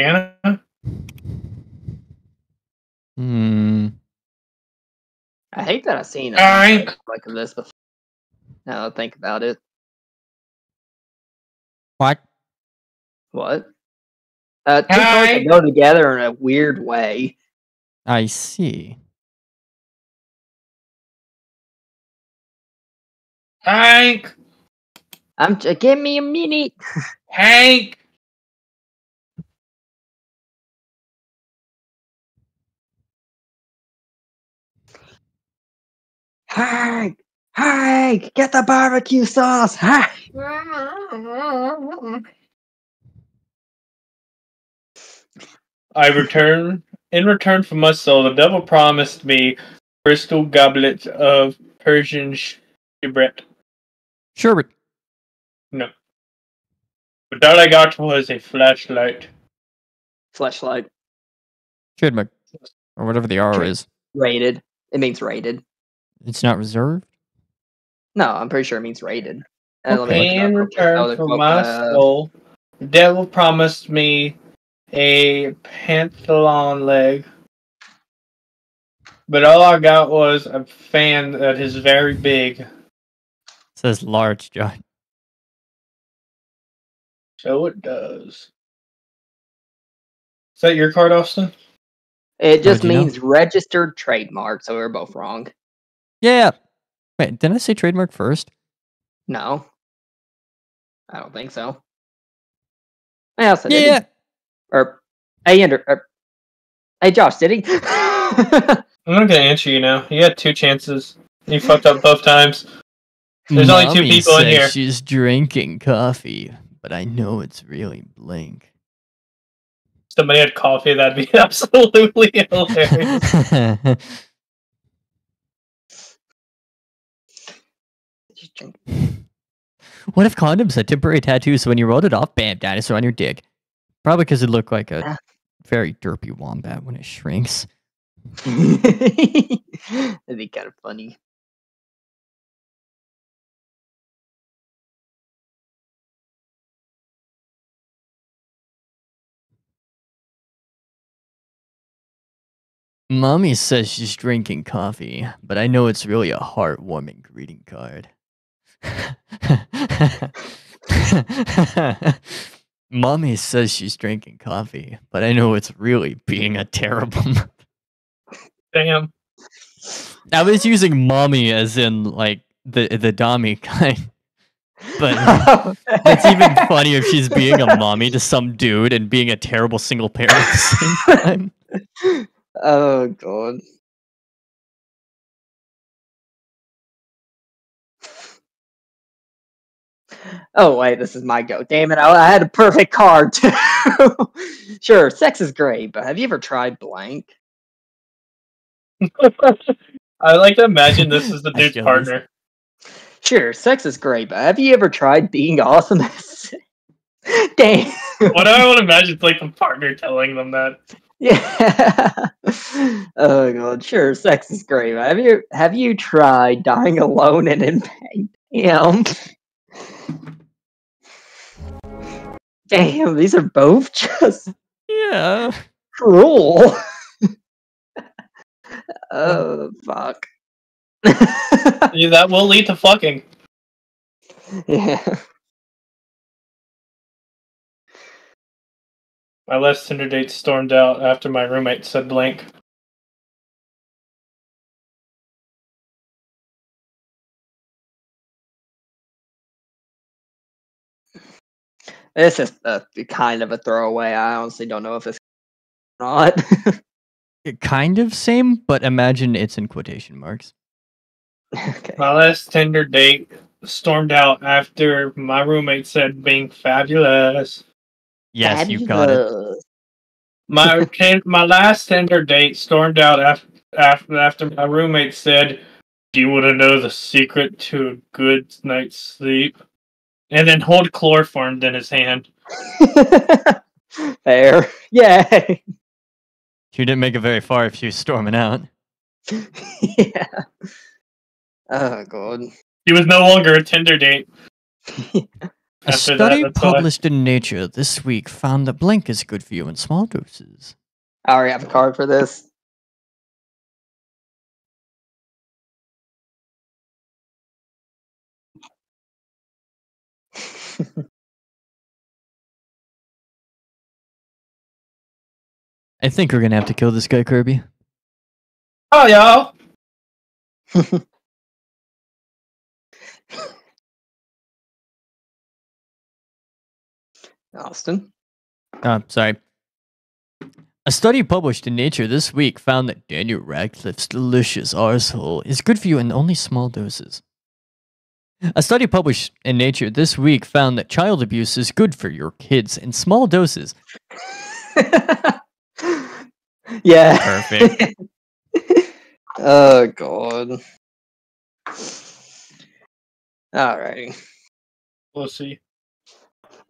Anna? Hmm. I hate that I've seen Alright. a like this before. Now that I think about it. What? What? Uh, two cards that go together in a weird way. I see. Hank! I'm j- give me a minute. Hank! Hank, Hank, get the barbecue sauce. Hank. I return in return for my soul. The devil promised me crystal goblets of Persian sherbet. Sherbet. No. But all I got was a flashlight. Flashlight Trademark. Or whatever the R Trade- is. rated. It means rated. It's not reserved? No, I'm pretty sure it means rated. Let Okay. In up real quick. Return the for my uh, soul, the devil promised me a panthalon leg, but all I got was a fan that is very big. It says large, John. So it does. Is that your card, Austin? It just How'd know? means registered trademark, so we're both wrong. Yeah. Wait, didn't I say trademark first? No. I don't think so. I also did. Yeah. Or hey Ender or, Hey Josh, did he? I'm not gonna answer you now. You had two chances. You fucked up both times. There's only two Mommy people in here. She's drinking coffee, but I know it's really Blink. Somebody had coffee. That'd be absolutely hilarious. what if condoms had temporary tattoos so when you rolled it off, bam, dinosaur on your dick? Probably because it looked like a very derpy wombat when it shrinks. That'd be kind of funny. Mommy says she's drinking coffee, but I know it's really a heartwarming greeting card. Mommy says she's drinking coffee, but I know it's really being a terrible. mother. Damn. I was using mommy as in like the the dummy kind, but it's even funny if she's being a mommy to some dude and being a terrible single parent at the same time. oh god. Oh wait, this is my go. Damn it! I, I had a perfect card too. sure, sex is great, but have you ever tried blank? I like to imagine this is the I dude's feel this. partner. Sure, sex is great, but have you ever tried being awesome? Damn. What do I want to imagine? It's like the partner telling them that. Yeah. oh god, sure, sex is great. but Have you have you tried dying alone and in pain? Damn. Damn, these are both just Yeah. cruel. oh fuck. Yeah, that will lead to fucking. yeah. My last Tinder date stormed out after my roommate said blank. This is a kind of a throwaway. I honestly don't know if it's not. Kind of same, but imagine it's in quotation marks. okay. My last Tinder date stormed out after my roommate said being fabulous. Yes, you got it. My tin- my last Tinder date stormed out after after after my roommate said, "Do you want to know the secret to a good night's sleep?" And then hold chloroformed in his hand. Fair. Yay. She didn't make it very far if she was storming out. yeah. Oh god. He was no longer a Tinder date. A After that, study I- published in Nature this week found that blank is good for you in small doses. I already have a card for this. I think we're gonna have to kill this guy, Kirby. Oh, y'all. Austin. Uh, sorry. A study published in Nature this week found that Daniel Radcliffe's delicious arsehole is good for you in only small doses. A study published in Nature this week found that child abuse is good for your kids in small doses. yeah. Perfect. oh god. Alrighty. We'll see.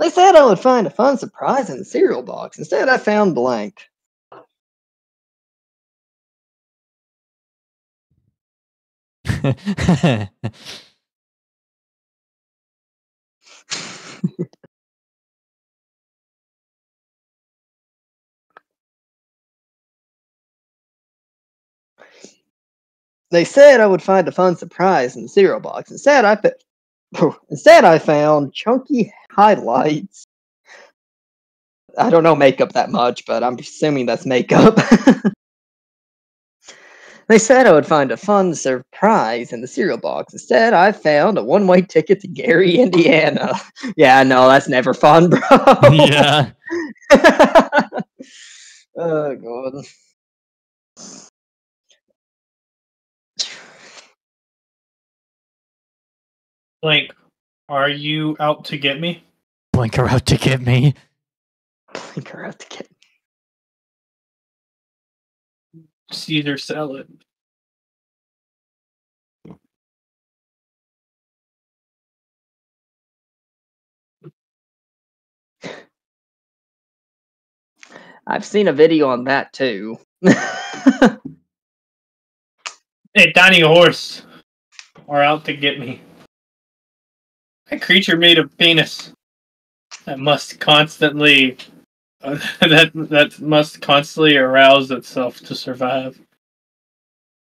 They said I would find a fun surprise in the cereal box. Instead, I found blank. They said I would find a fun surprise in the cereal box. Instead, I instead I found chunky highlights. I don't know makeup that much, but I'm assuming that's makeup. they said I would find a fun surprise in the cereal box. Instead, I found a one-way ticket to Gary, Indiana. yeah, no, that's never fun, bro. yeah. oh god. Blink, are you out to get me? Blink Blinker out to get me. Blink Blinker out to get Caesar salad. I've seen a video on that too. Hey, Donnie Horse, are out to get me. A creature made of penis that must constantly uh, that that must constantly arouse itself to survive.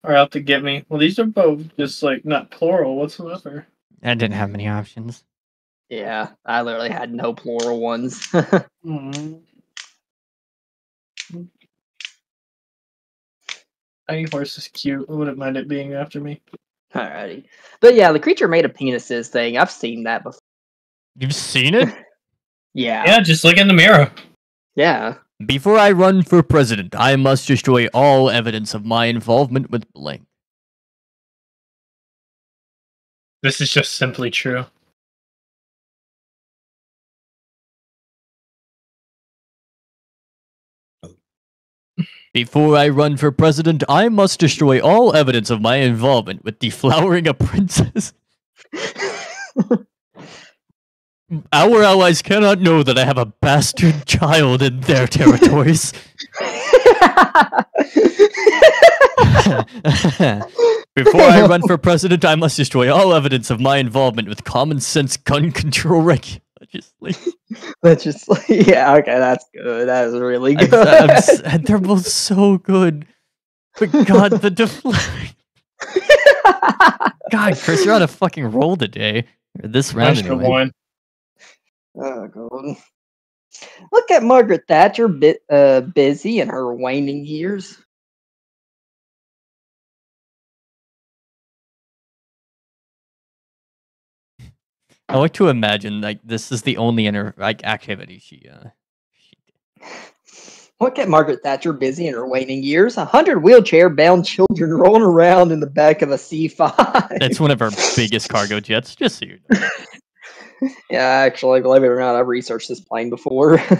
Are out to get me. Well, these are both just like not plural whatsoever. I didn't have many options. yeah, I literally had no plural ones. Mm. Donnie Horse is cute. I wouldn't mind it being after me. Alrighty. But yeah, the creature made of penises thing, I've seen that before. You've seen it? Yeah. Yeah, just look in the mirror. Yeah. Before I run for president, I must destroy all evidence of my involvement with Blink. This is just simply true. Before I run for president, I must destroy all evidence of my involvement with deflowering a princess. Our allies cannot know that I have a bastard child in their territories. Before I run for president, I must destroy all evidence of my involvement with common sense gun control reg- legislation. That's just yeah, okay, that's good. That is really I'm- good. I'm and they're both so good. But God, the deflect. God, Chris, you're on a fucking roll today. This round Extra anyway. one. Oh god. Look at Margaret Thatcher bit uh busy in her waning years. I like to imagine like this is the only inter like activity she uh she did. Look at Margaret Thatcher busy in her waning years. A hundred wheelchair bound children rolling around in the back of a C5. That's one of our biggest cargo jets. Just so you know. yeah, actually, believe it or not, I've researched this plane before.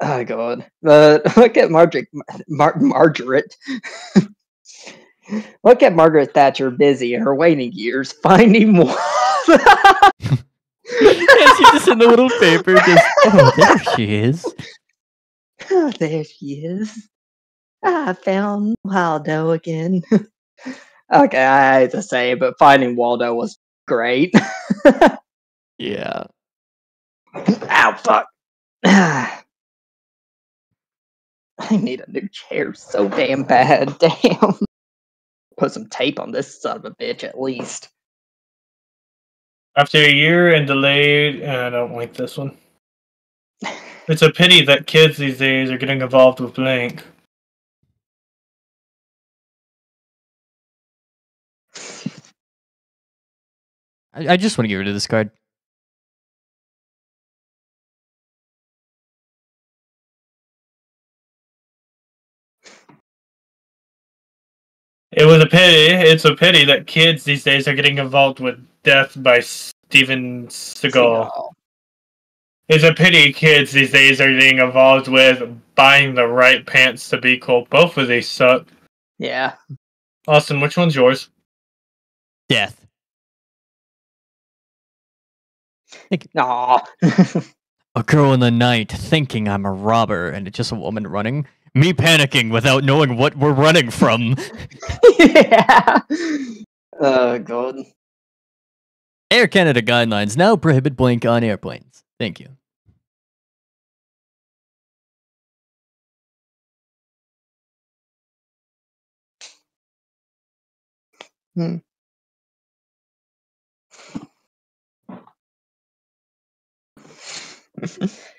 oh god. But look at Margaret Mar- Margaret. look at Margaret Thatcher busy in her waiting years finding she's just in the little paper. Just oh, there she is. Oh, there she is. I found Waldo again. okay, I hate to say it, but finding Waldo was great. Yeah. Ow, fuck. I need a new chair so damn bad. Damn. Put some tape on this son of a bitch at least. After a year and delayed, uh, I don't like this one. It's a pity that kids these days are getting involved with blank. I, I just want to get rid of this card. It was a pity. It's a pity that kids these days are getting involved with Death by Steven Seagal. Seagal. It's a pity kids these days are getting involved with buying the right pants to be cool. Both of these suck. Yeah. Austin, which one's yours? Death. Aw. A girl in the night thinking I'm a robber and it's just a woman running. Me panicking without knowing what we're running from. yeah. Oh god. Air Canada guidelines now prohibit blink on airplanes. Thank you. Hmm.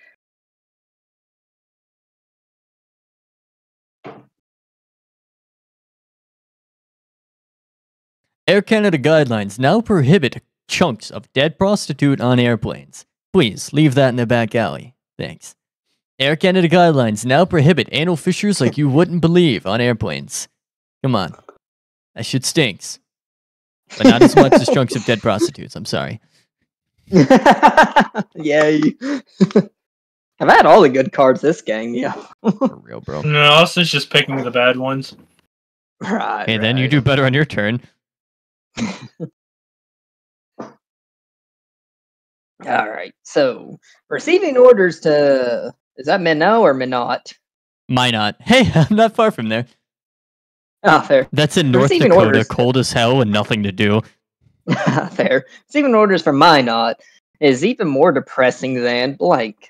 Air Canada guidelines now prohibit chunks of dead prostitute on airplanes. Please leave that in the back alley. Thanks. Air Canada guidelines now prohibit anal fissures like you wouldn't believe on airplanes. Come on. That shit stinks. but not as much as chunks of dead prostitutes. I'm sorry. Yay. I've had all the good cards this game, yeah. For real, bro. No, Austin's just picking the bad ones. Right. Hey, then you do better on your turn. All right. So receiving orders to is that Minot or Minot? Minot. Hey, I'm not far from there. Oh, fair. That's in North Receiving Dakota, orders. cold as hell and nothing to do. fair. Receiving orders from Minot is even more depressing than blank.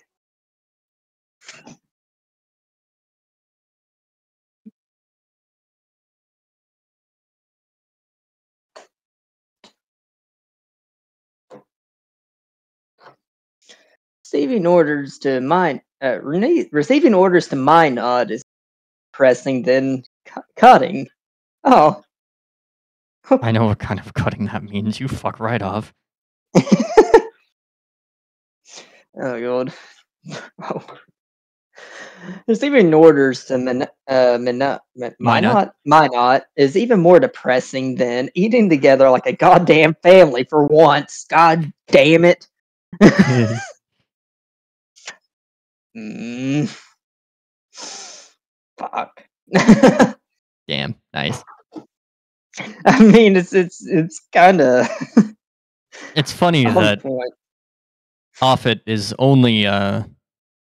Receiving orders to mine, uh, receiving orders to Minot is depressing than cu- cutting. Oh, I know what kind of cutting that means. You fuck right off. Oh god. Oh. even orders to min- uh, Minot, min- Minot? Minot, Minot is even more depressing than eating together like a goddamn family for once. God damn it. Mm. Fuck. Damn, nice. I mean, it's it's it's kind of It's funny that point. Offutt is only uh,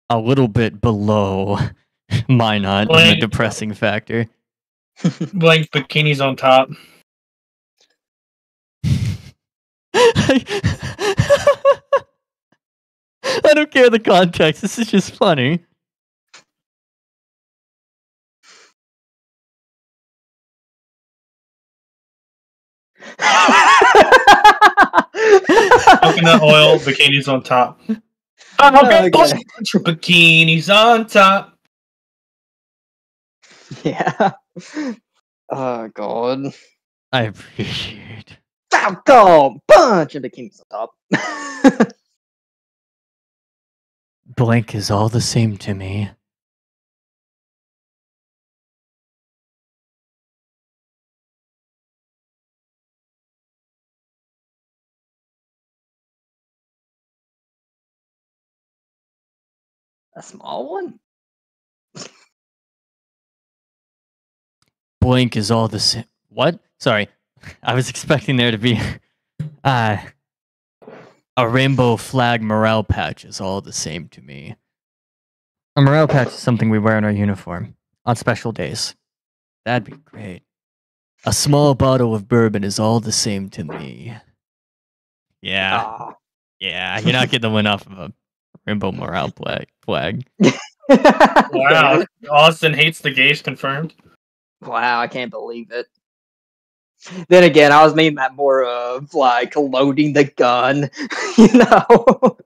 a little bit below Minot in the Blank. depressing factor. Blank bikinis on top. I don't care the context. This is just funny. Coconut oil, bikinis on top. Oh, Okay. Bikinis on top. yeah. Oh god. I appreciate. Oh god. Bunch of bikinis on top. Blank is all the same to me. A small one? Blink is all the same. What? Sorry, I was expecting there to be uh, a rainbow flag morale patch is all the same to me. A morale patch is something we wear in our uniform on special days. That'd be great. A small bottle of bourbon is all the same to me. Yeah, yeah, you're not getting the win off of a rainbow morale flag. Flag. Wow. Austin hates the gays confirmed. Wow, I can't believe it. Then again, I was meaning that more of like loading the gun, you know.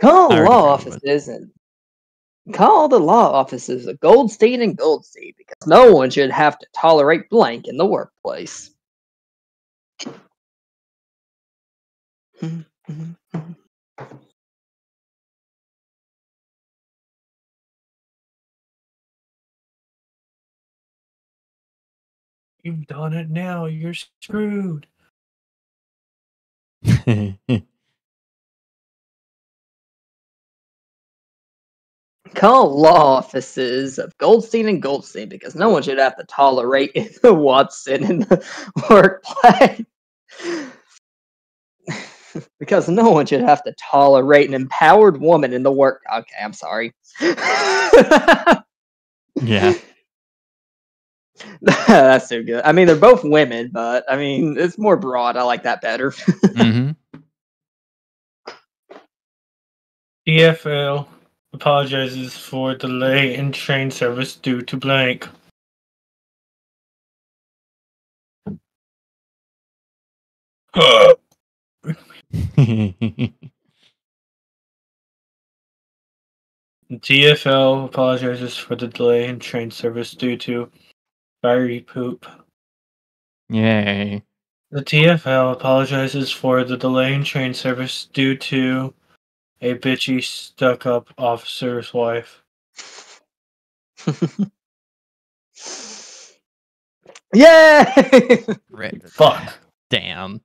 Call I already law offices and call the law offices of Goldstein and Goldstein because no one should have to tolerate blank in the workplace. Mm-hmm, mm-hmm, mm-hmm. You've done it now. You're screwed. Call law offices of Goldstein and Goldstein because no one should have to tolerate the Watson in the workplace. because no one should have to tolerate an empowered woman in the work. Okay, I'm sorry. yeah. That's so good. I mean, they're both women, but I mean, it's more broad. I like that better. hmm EFL apologizes for delay in train service due to blank. TFL apologizes for the delay in train service due to fiery poop. Yay. The TFL apologizes for the delay in train service due to a bitchy, stuck up officer's wife. Yay! Red. Fuck. Damn.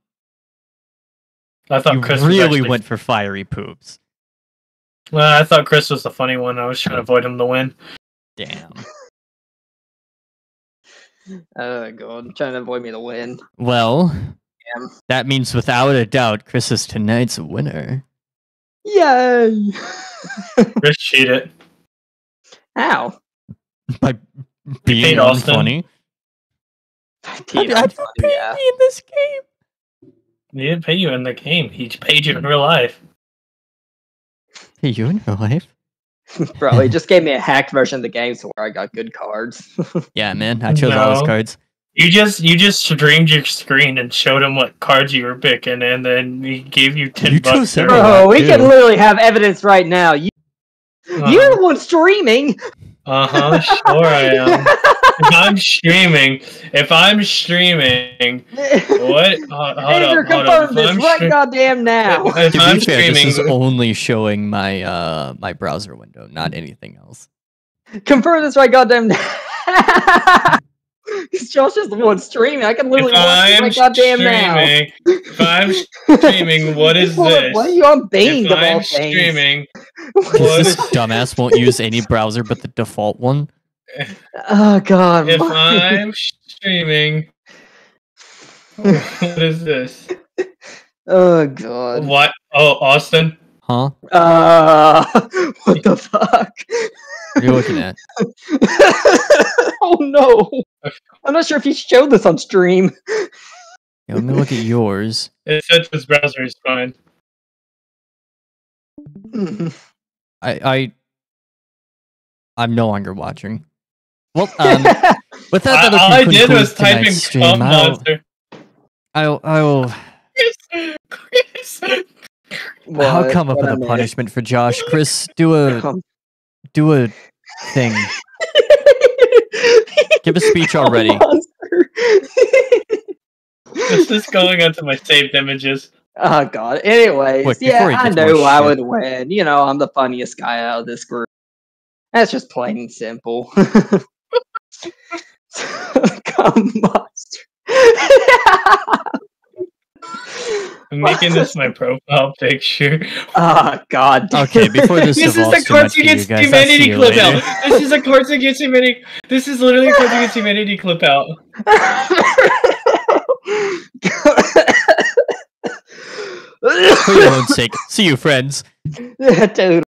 I thought You Chris really actually- went for fiery poops. Well, I thought Chris was the funny one. I was trying to avoid him to win. Damn. Oh god, I'm trying to avoid me to win. Well, Damn. that means without a doubt, Chris is tonight's winner. Yay! Chris cheated. Ow. By being paid Austin. unfunny. Peter, How I'm did you funny, pay yeah. me in this game? He didn't pay you in the game. He paid you in real life. Hey, you in real life? Bro, he just gave me a hacked version of the game so where I got good cards. Yeah, man. I chose all his No. cards. You just you just streamed your screen and showed him what cards you were picking, and then he gave you ten You bucks. chose for it. several. Bro, we can literally have evidence right now. You, You're the one streaming. Uh huh. Sure, I am. if I'm streaming, if I'm streaming, what? Uh, hold Andrew, up, hold up. confirm If this right stre- goddamn now. If To I'm be fair, streaming, this is only showing my uh my browser window, not anything else. confirm this right goddamn now. 'Cause Josh is the one streaming. I can literally if watch it I'm right goddamn now. streaming, if I'm streaming, what is What- this? Why are you on Bing if of I'm things? streaming, Because what this dumbass won't use any browser but the default one. Oh god. if my- I'm streaming, what is this? Oh god. What? Oh, Austin. Huh? Uh, what the fuck? What are you looking at? oh no. I'm not sure if he showed this on stream. Yeah, let me look at yours. It said this browser is fine. I I I'm no longer watching. Well, um, with that, I, that'll all I did was typing stream. cum I'll, monster. I'll, I'll, Chris, Chris. I'll come up with I a made. punishment for Josh. Chris, do a do a thing. Give a speech already. This is going onto my saved images. oh god. Anyways, Quick, yeah, I gets know I shit. would win. You know, I'm the funniest guy out of this group. That's just plain and simple. Come monster. I'm making this my profile picture. Oh god. Okay, before this This is evolves the too much Cards for you Against guys, I'll see Humanity clip later. out. This is a Cards Against Humanity. This is literally a Cards Against Humanity clip out. For your own sake. See you, friends. Dude.